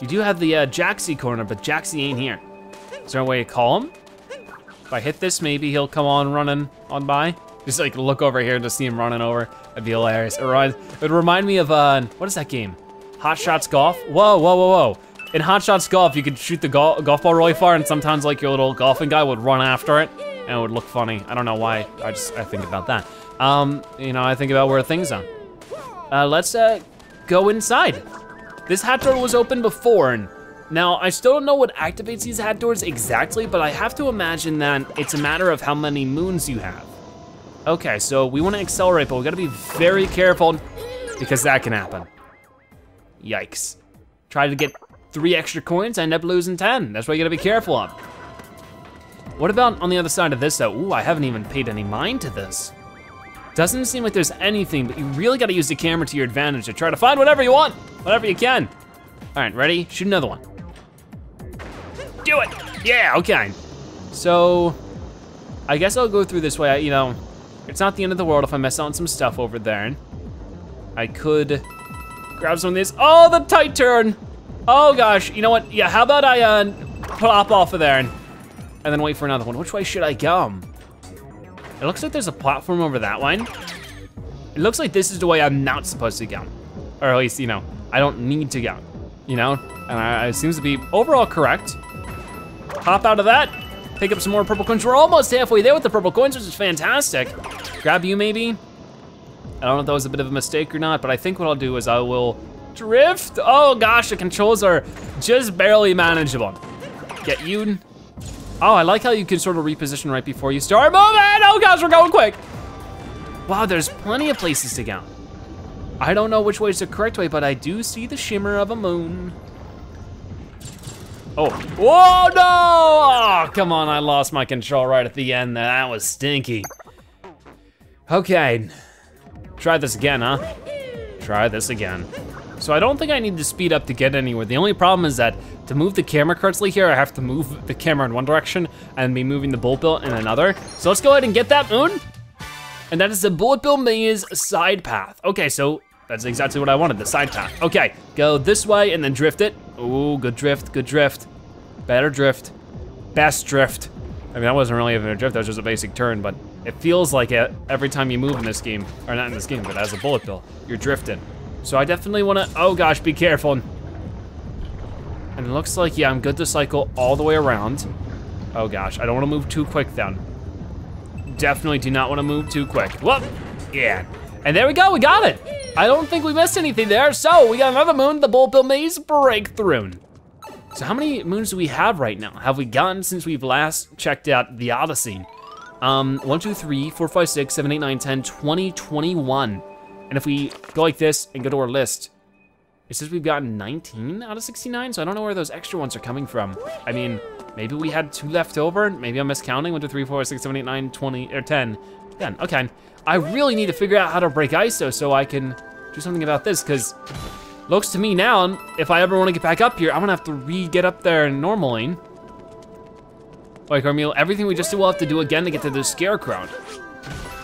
You do have the uh, Jaxi corner, but Jaxi ain't here. Is there a way to call him? If I hit this, maybe he'll come on running on by. Just like look over here and just see him running over. That'd be hilarious. It, reminds, it would remind me of, uh, what is that game? Hot Shots Golf? Whoa, whoa, whoa, whoa. In Hot Shots Golf, you could shoot the go golf ball really far and sometimes like your little golfing guy would run after it and it would look funny. I don't know why, I just, I think about that. Um, you know, I think about where things are. Uh, let's uh, go inside. This hat door was open before, and now I still don't know what activates these hat doors exactly, but I have to imagine that it's a matter of how many moons you have. Okay, so we wanna accelerate, but we gotta be very careful because that can happen. Yikes. Try to get three extra coins, I end up losing 10. That's why you gotta be careful of. What about on the other side of this though? Ooh, I haven't even paid any mind to this. Doesn't seem like there's anything, but you really gotta use the camera to your advantage to try to find whatever you want, whatever you can. All right, ready? Shoot another one. Do it! Yeah, okay. So, I guess I'll go through this way. I, you know, it's not the end of the world if I mess on some stuff over there. I could grab some of these. Oh, the tight turn! Oh gosh, you know what? Yeah, how about I uh, plop off of there and, and then wait for another one. Which way should I go? It looks like there's a platform over that one. It looks like this is the way I'm not supposed to go. Or at least, you know, I don't need to go, you know? And I, it seems to be overall correct. Hop out of that, pick up some more purple coins. We're almost halfway there with the purple coins, which is fantastic. Grab you maybe. I don't know if that was a bit of a mistake or not, but I think what I'll do is I will drift. Oh gosh, the controls are just barely manageable. Get you Oh, I like how you can sort of reposition right before you start moving. Oh gosh, we're going quick. Wow, there's plenty of places to go. I don't know which way is the correct way, but I do see the shimmer of a moon. Oh, whoa, no! Oh, come on, I lost my control right at the end. That was stinky. Okay, try this again, huh? Try this again. So I don't think I need to speed up to get anywhere. The only problem is that to move the camera correctly here, I have to move the camera in one direction and be moving the bullet bill in another. So let's go ahead and get that moon. And that is the bullet bill maze side path. Okay, so that's exactly what I wanted, the side path. Okay, go this way and then drift it. Ooh, good drift, good drift. Better drift, best drift. I mean, that wasn't really even a drift, that was just a basic turn, but it feels like it every time you move in this game, or not in this game, but as a bullet bill, you're drifting. So I definitely wanna, oh gosh, be careful. And it looks like, yeah, I'm good to cycle all the way around. Oh gosh, I don't wanna move too quick then. Definitely do not wanna move too quick. Whoop, yeah. And there we go, we got it. I don't think we missed anything there. So we got another moon, the Bullet Bill Maze breakthrough. So how many moons do we have right now? Have we gotten since we've last checked out the Odyssey? Um, 1, 2, 3, 4, 5, 6, 7, 8, 9, 10, 20, 21. And if we go like this and go to our list, It says we've gotten 19 out of 69, so I don't know where those extra ones are coming from. I mean, maybe we had two left over. Maybe I'm miscounting. One, two, three, four, six, seven, eight, nine, 20, or 10. 10, okay. I really need to figure out how to break ISO so I can do something about this, because looks to me now, if I ever want to get back up here, I'm gonna have to re-get up there normally. Like, Armil, everything we just did, we'll have to do again to get to the Scarecrow.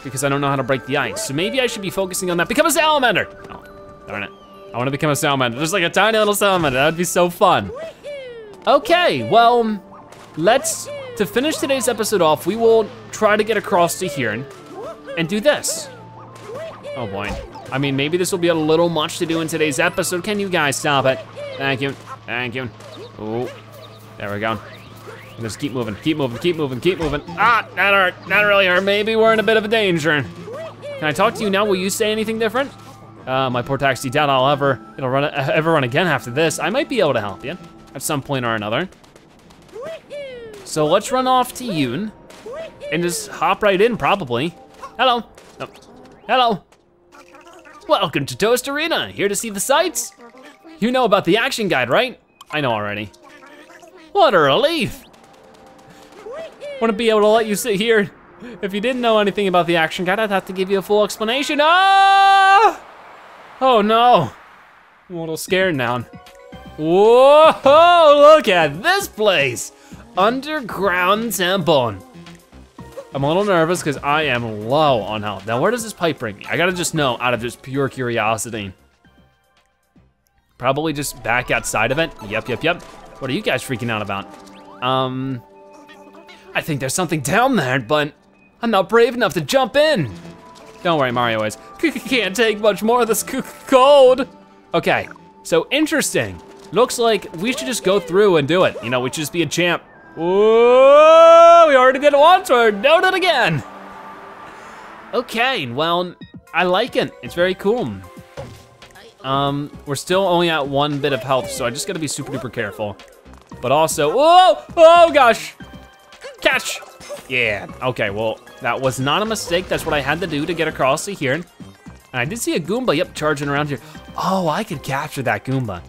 Because I don't know how to break the ice. So maybe I should be focusing on that. Become a salamander! Oh, darn it. I wanna become a salamander. There's like a tiny little salamander, that'd be so fun. Okay, well, let's, to finish today's episode off, we will try to get across to here and do this. Oh boy. I mean, maybe this will be a little much to do in today's episode. Can you guys stop it? Thank you, thank you. Oh, there we go. Just keep moving, keep moving, keep moving, keep moving. Ah, that hurt, that really hurt. Maybe we're in a bit of a danger. Can I talk to you now? Will you say anything different? Uh, my poor taxi, doubt I'll ever, it'll run, ever run again after this. I might be able to help you at some point or another. So let's run off to Yoon and just hop right in probably. Hello, oh. hello. Welcome to Tostarena, here to see the sights? You know about the action guide, right? I know already. What a relief. To be able to let you sit here. If you didn't know anything about the action guide, I'd have to give you a full explanation. Ah! Oh no. I'm a little scared now. Whoa, look at this place. Underground temple. I'm a little nervous because I am low on health. Now, where does this pipe bring me? I gotta just know out of just pure curiosity. Probably just back outside of it. Yep, yep, yep. What are you guys freaking out about? Um, I think there's something down there, but I'm not brave enough to jump in. Don't worry, Mario is. Can't take much more of this cold. Okay, so interesting. Looks like we should just go through and do it. You know, we should just be a champ. Whoa, we already did it once, we're doing it again. Okay, well, I like it. It's very cool. Um, we're still only at one bit of health, so I just gotta be super duper careful. But also, whoa, oh gosh, Catch! Yeah, okay, well, that was not a mistake. That's what I had to do to get across to here. And I did see a Goomba, yep, charging around here. Oh, I could capture that Goomba.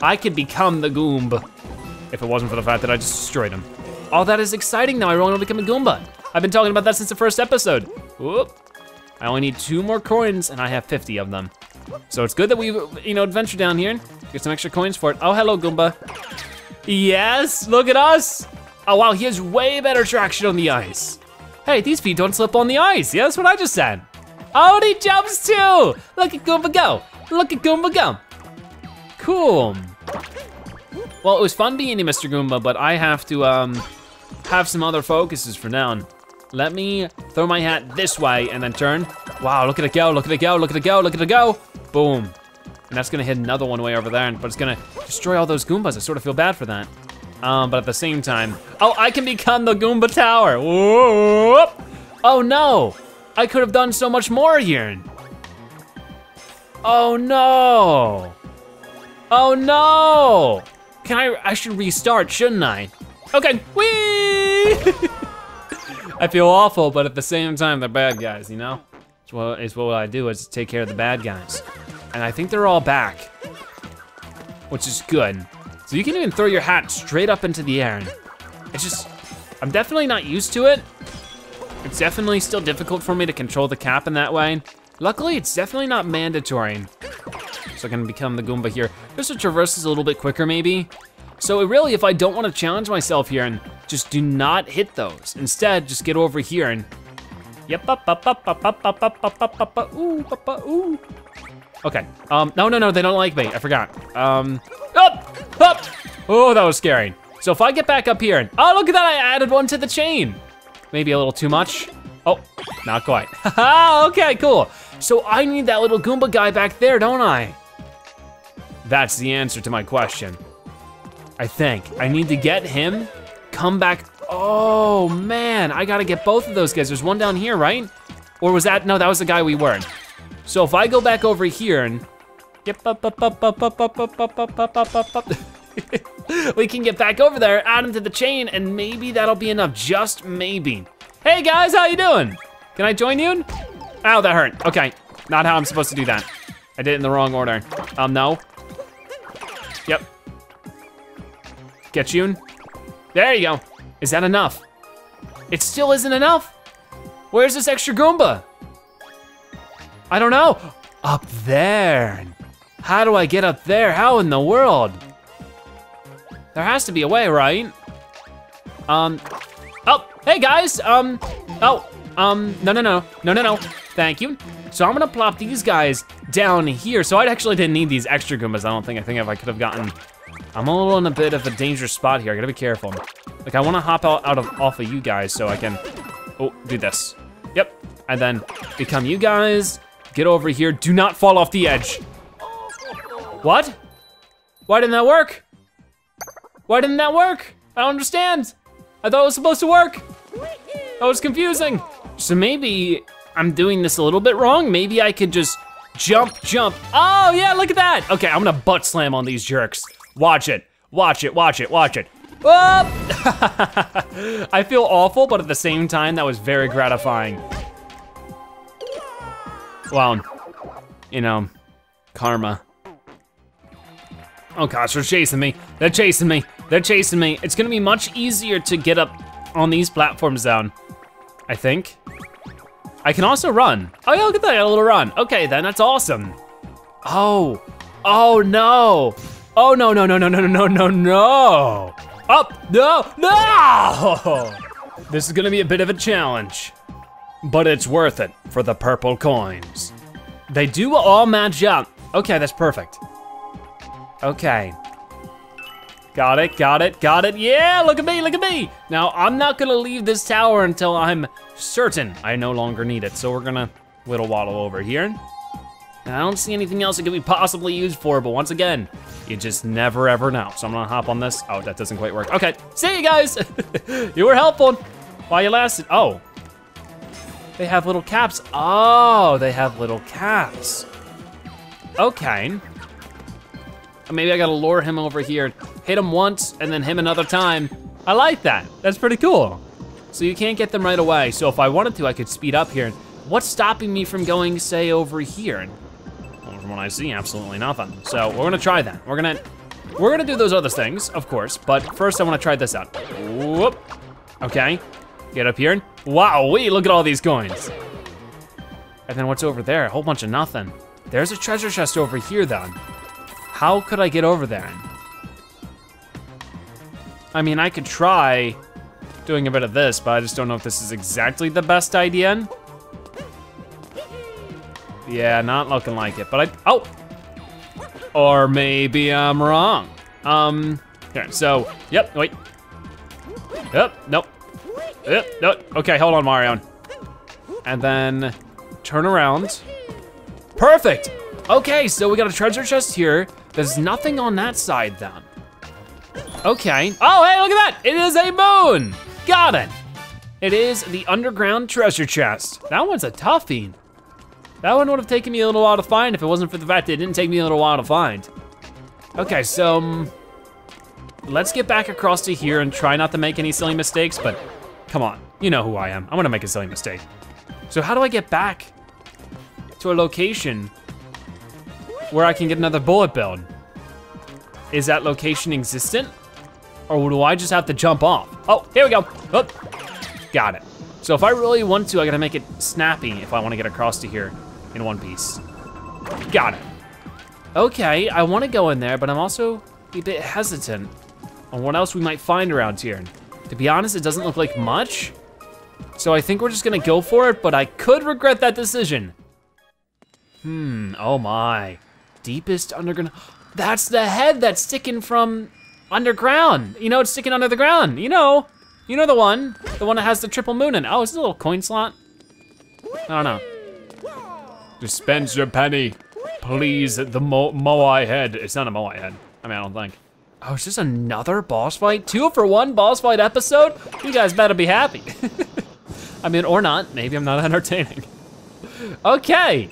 I could become the Goomba if it wasn't for the fact that I just destroyed him. Oh, that is exciting now. I want to become a Goomba. I've been talking about that since the first episode. Whoop. I only need two more coins and I have 50 of them. So it's good that we, you know, adventure down here. Get some extra coins for it. Oh, hello, Goomba. Yes, look at us. Oh wow, he has way better traction on the ice. Hey, these feet don't slip on the ice. Yeah, that's what I just said. Oh, and he jumps too. Look at Goomba go. Look at Goomba go. Cool. Well, it was fun being a Mr. Goomba, but I have to um, have some other focuses for now. Let me throw my hat this way and then turn. Wow, look at it go, look at it go, look at it go, look at it go. Boom. And that's gonna hit another one way over there, but it's gonna destroy all those Goombas. I sort of feel bad for that. Um, but at the same time, oh, I can become the Goomba Tower. Whoop. Oh no, I could have done so much more here. Oh no. Oh no. Can I, I should restart, shouldn't I? Okay, whee! I feel awful, but at the same time, they're bad guys, you know? It's what, what I do is take care of the bad guys. And I think they're all back, which is good. So you can even throw your hat straight up into the air. It's just, I'm definitely not used to it. It's definitely still difficult for me to control the cap in that way. Luckily, it's definitely not mandatory. So I can become the Goomba here. Just to traverse is a little bit quicker maybe. So really, if I don't want to challenge myself here and just do not hit those. Instead, just get over here and Yep, up, up, up, up, up, up, up, up, up, up, ooh, up, ooh. Okay, um, no, no, no, they don't like me, I forgot. Um, up, up. Oh, that was scary. So if I get back up here, and, oh, look at that, I added one to the chain. Maybe a little too much. Oh, not quite. okay, cool. So I need that little Goomba guy back there, don't I? That's the answer to my question. I think. I need to get him, come back. Oh man, I gotta get both of those guys. There's one down here, right? Or was that, no, that was the guy we weren't. So if I go back over here and, we can get back over there, add him to the chain, and maybe that'll be enough, just maybe. Hey guys, how you doing? Can I join you? Ow, that hurt. Okay, not how I'm supposed to do that. I did it in the wrong order. Um, no. Yep. Get you. There you go. Is that enough? It still isn't enough. Where's this extra Goomba? I don't know. Up there. How do I get up there? How in the world? There has to be a way, right? Um, oh, hey guys, um, oh, um, no, no, no, no, no, no, thank you. So I'm gonna plop these guys down here. So I actually didn't need these extra Goombas, I don't think. I think if I could have gotten, I'm a little in a bit of a dangerous spot here. I gotta be careful. Like I wanna hop out, out of off of you guys so I can, oh, do this. Yep, and then become you guys, get over here, do not fall off the edge. What? Why didn't that work? Why didn't that work? I don't understand. I thought it was supposed to work. That was confusing. So maybe I'm doing this a little bit wrong. Maybe I could just jump, jump. Oh yeah, look at that. Okay, I'm gonna butt slam on these jerks. Watch it, watch it, watch it, watch it. Whoop! I feel awful, but at the same time, that was very gratifying. Well, you know, karma. Oh gosh, they're chasing me. They're chasing me. They're chasing me. It's gonna be much easier to get up on these platforms down, I think. I can also run. Oh yeah, look at that, a little run. Okay, then that's awesome. Oh, oh no. Oh no, no, no, no, no, no, no, no. Up, no, no. This is gonna be a bit of a challenge, but it's worth it for the purple coins. They do all match up. Okay, that's perfect. Okay. Got it, got it, got it. Yeah, look at me, look at me. Now, I'm not gonna leave this tower until I'm certain I no longer need it. So we're gonna little waddle over here. I don't see anything else it could be possibly used for, but once again, you just never ever know. So I'm gonna hop on this. Oh, that doesn't quite work. Okay, see you guys. you were helpful while you lasted. Oh, they have little caps. Oh, they have little caps. Okay. Maybe I gotta lure him over here, hit him once, and then him another time. I like that, that's pretty cool. So you can't get them right away. So if I wanted to, I could speed up here. What's stopping me from going, say, over here? Well, from what I see, absolutely nothing. So we're gonna try that. We're gonna, we're gonna do those other things, of course, but first I wanna try this out. Whoop, okay. Get up here. And wow, wait, look at all these coins. And then what's over there? A whole bunch of nothing. There's a treasure chest over here then. How could I get over there? I mean, I could try doing a bit of this, but I just don't know if this is exactly the best idea. Yeah, not looking like it, but I, oh! Or maybe I'm wrong. Um, here, so, yep, wait. Yep, nope. Yep, nope, okay, hold on, Mario. And then turn around. Perfect! Okay, so we got a treasure chest here. There's nothing on that side then. Okay. Oh, hey, look at that! It is a moon! Got it! It is the underground treasure chest. That one's a toughie. That one would have taken me a little while to find if it wasn't for the fact that it didn't take me a little while to find. Okay, so um, let's get back across to here and try not to make any silly mistakes, but come on, you know who I am. I'm gonna make a silly mistake. So how do I get back to a location where I can get another bullet bill? Is that location existent? Or do I just have to jump off? Oh, here we go. Oh, got it. So if I really want to, I gotta make it snappy if I wanna get across to here in one piece. Got it. Okay, I wanna go in there, but I'm also a bit hesitant on what else we might find around here. To be honest, it doesn't look like much. So I think we're just gonna go for it, but I could regret that decision. Hmm, oh my. Deepest underground, that's the head that's sticking from underground. You know, it's sticking under the ground. You know, you know the one, the one that has the triple moon in. Oh, it's a little coin slot. I don't know. Dispense your penny, please. The Mo Moai head. It's not a Moai head. I mean, I don't think. Oh, it's just another boss fight? Two for one boss fight episode? You guys better be happy. I mean, or not. Maybe I'm not entertaining. Okay,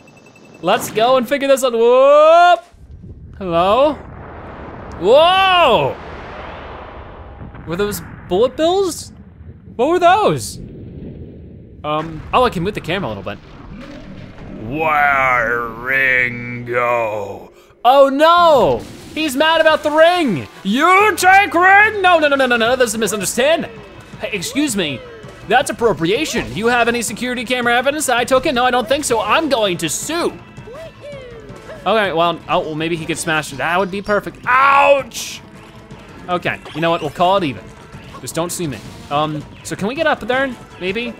let's go and figure this out. Whoop! Hello? Whoa! Were those bullet bills? What were those? Um, oh, I can move the camera a little bit. Where Ringo? Oh no! He's mad about the ring. You take ring. No, no, no, no, no, no, this is a misunderstanding. Hey, excuse me, that's appropriation. You have any security camera evidence I took it? No, I don't think so. I'm going to sue. Okay, well, oh, well, maybe he could smash. That would be perfect. Ouch! Okay, you know what, we'll call it even. Just don't see me. Um, so can we get up there, maybe?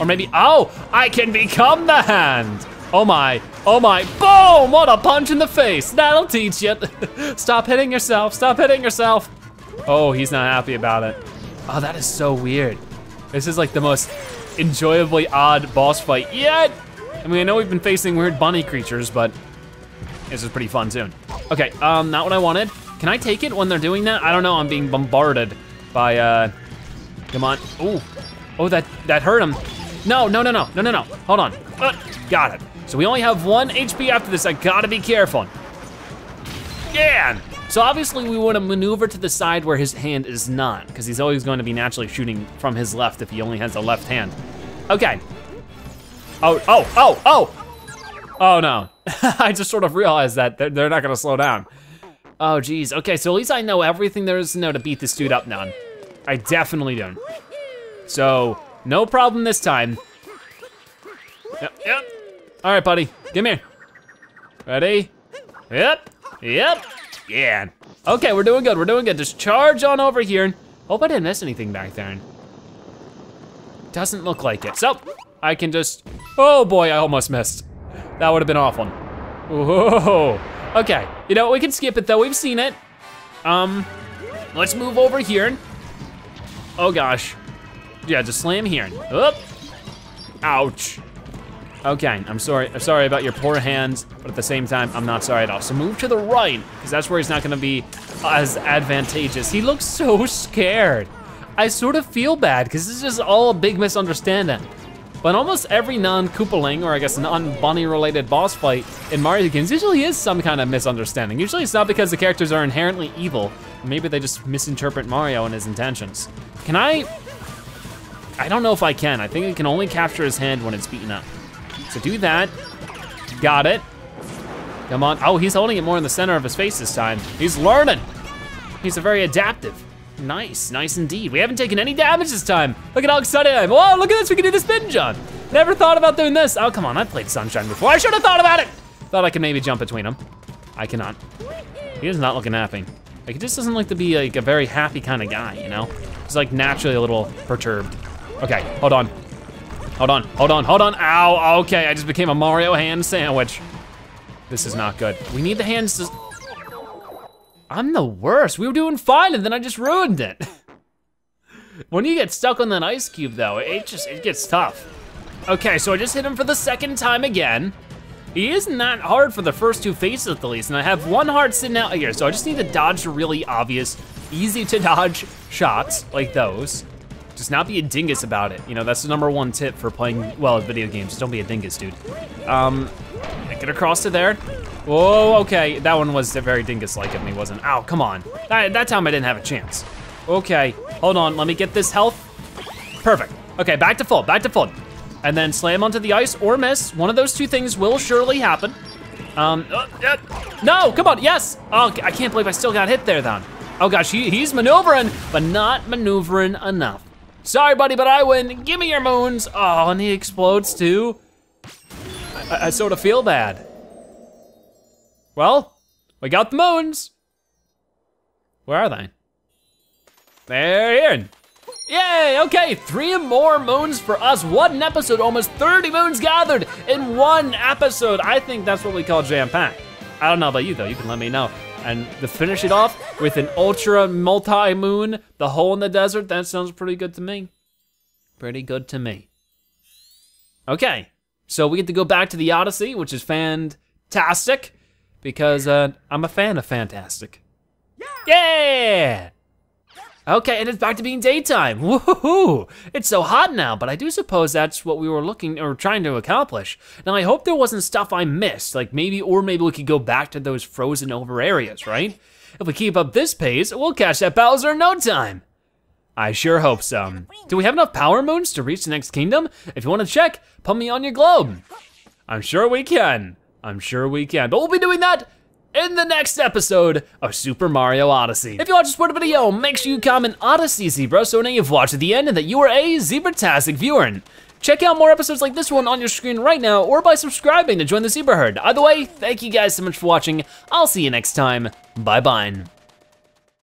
Or maybe, oh, I can become the hand. Oh my, oh my, boom, what a punch in the face. That'll teach you. stop hitting yourself, stop hitting yourself. Oh, he's not happy about it. Oh, that is so weird. This is like the most enjoyably odd boss fight yet. I mean, I know we've been facing weird bunny creatures, but this is pretty fun soon. Okay, um, not what I wanted. Can I take it when they're doing that? I don't know, I'm being bombarded by, uh, come on. Ooh, oh, that, that hurt him. No, no, no, no, no, no, no, hold on. Uh, got it. So we only have one HP after this, I gotta be careful. Yeah! So obviously we wanna maneuver to the side where his hand is not, because he's always going to be naturally shooting from his left if he only has a left hand. Okay. Oh, oh, oh, oh! Oh no, I just sort of realized that they're, they're not gonna slow down. Oh geez, okay, so at least I know everything there is to know to beat this dude up now. I definitely don't. So, no problem this time. Yep, yep. All right, buddy, come here. Ready? Yep, yep, yeah. Okay, we're doing good, we're doing good. Just charge on over here. Hope I didn't miss anything back there. Doesn't look like it. So, I can just, oh boy, I almost missed. That would have been awful. Whoa. Okay, you know, we can skip it though, we've seen it. Um, let's move over here. Oh gosh. Yeah, just slam here. Oop. Ouch. Okay, I'm sorry. I'm sorry about your poor hands, but at the same time, I'm not sorry at all. So move to the right, because that's where he's not gonna be as advantageous. He looks so scared. I sort of feel bad, because this is all a big misunderstanding. But almost every non-Koopaling, or I guess non-bunny related boss fight in Mario games usually is some kind of misunderstanding. Usually it's not because the characters are inherently evil. Maybe they just misinterpret Mario and his intentions. Can I, I don't know if I can. I think I can only capture his hand when it's beaten up. So do that. Got it. Come on. Oh, he's holding it more in the center of his face this time. He's learning. He's a very adaptive. Nice, nice indeed. We haven't taken any damage this time. Look at how excited I am. Whoa, look at this, we can do the spin jump. Never thought about doing this. Oh, come on, I've played Sunshine before. I should have thought about it. Thought I could maybe jump between them. I cannot. He is not looking happy. Like, he just doesn't like to be like a very happy kind of guy, you know? He's like naturally a little perturbed. Okay, hold on. Hold on, hold on, hold on. Ow, okay, I just became a Mario hand sandwich. This is not good. We need the hands to... I'm the worst. We were doing fine and then I just ruined it. when you get stuck on that ice cube though, it just, it gets tough. Okay, so I just hit him for the second time again. He isn't that hard for the first two faces at the least, and I have one heart sitting out here, so I just need to dodge really obvious, easy to dodge shots like those. Just not be a dingus about it. You know, that's the number one tip for playing well video games. Just don't be a dingus, dude. Um, get across to there. Whoa, okay, that one was very dingus-like of me, wasn't Ow, come on. That, that time I didn't have a chance. Okay, hold on, let me get this health. Perfect. Okay, back to full, back to full. And then slam onto the ice or miss. One of those two things will surely happen. Um, uh, uh, no, come on, yes. Oh, I can't believe I still got hit there then. Oh gosh, he, he's maneuvering, but not maneuvering enough. Sorry, buddy, but I win. Give me your moons. Oh, and he explodes too. I, I sort of feel bad. Well, we got the moons. Where are they? They're here. Yay, okay, three more moons for us. One episode, almost 30 moons gathered in one episode. I think that's what we call jam pack. I don't know about you though, you can let me know. And to finish it off with an ultra multi-moon, the hole in the desert, that sounds pretty good to me. Pretty good to me. Okay, so we get to go back to the Odyssey, which is fantastic, because uh, I'm a fan of fantastic. Yeah! yeah! Okay, and it's back to being daytime. Woohoo! It's so hot now, but I do suppose that's what we were looking or trying to accomplish. Now I hope there wasn't stuff I missed, like maybe, or maybe we could go back to those frozen over areas, right? If we keep up this pace, we'll catch that Bowser in no time. I sure hope so. Do we have enough power moons to reach the next kingdom? If you wanna check, put me on your globe. I'm sure we can. I'm sure we can, but we'll be doing that in the next episode of Super Mario Odyssey. If you watched this part of the video, make sure you comment Odyssey Zebra so now you've watched to the end and that you are a Zebra-tastic viewer. Check out more episodes like this one on your screen right now or by subscribing to join the Zebra Herd. Either way, thank you guys so much for watching. I'll see you next time. Bye-bye.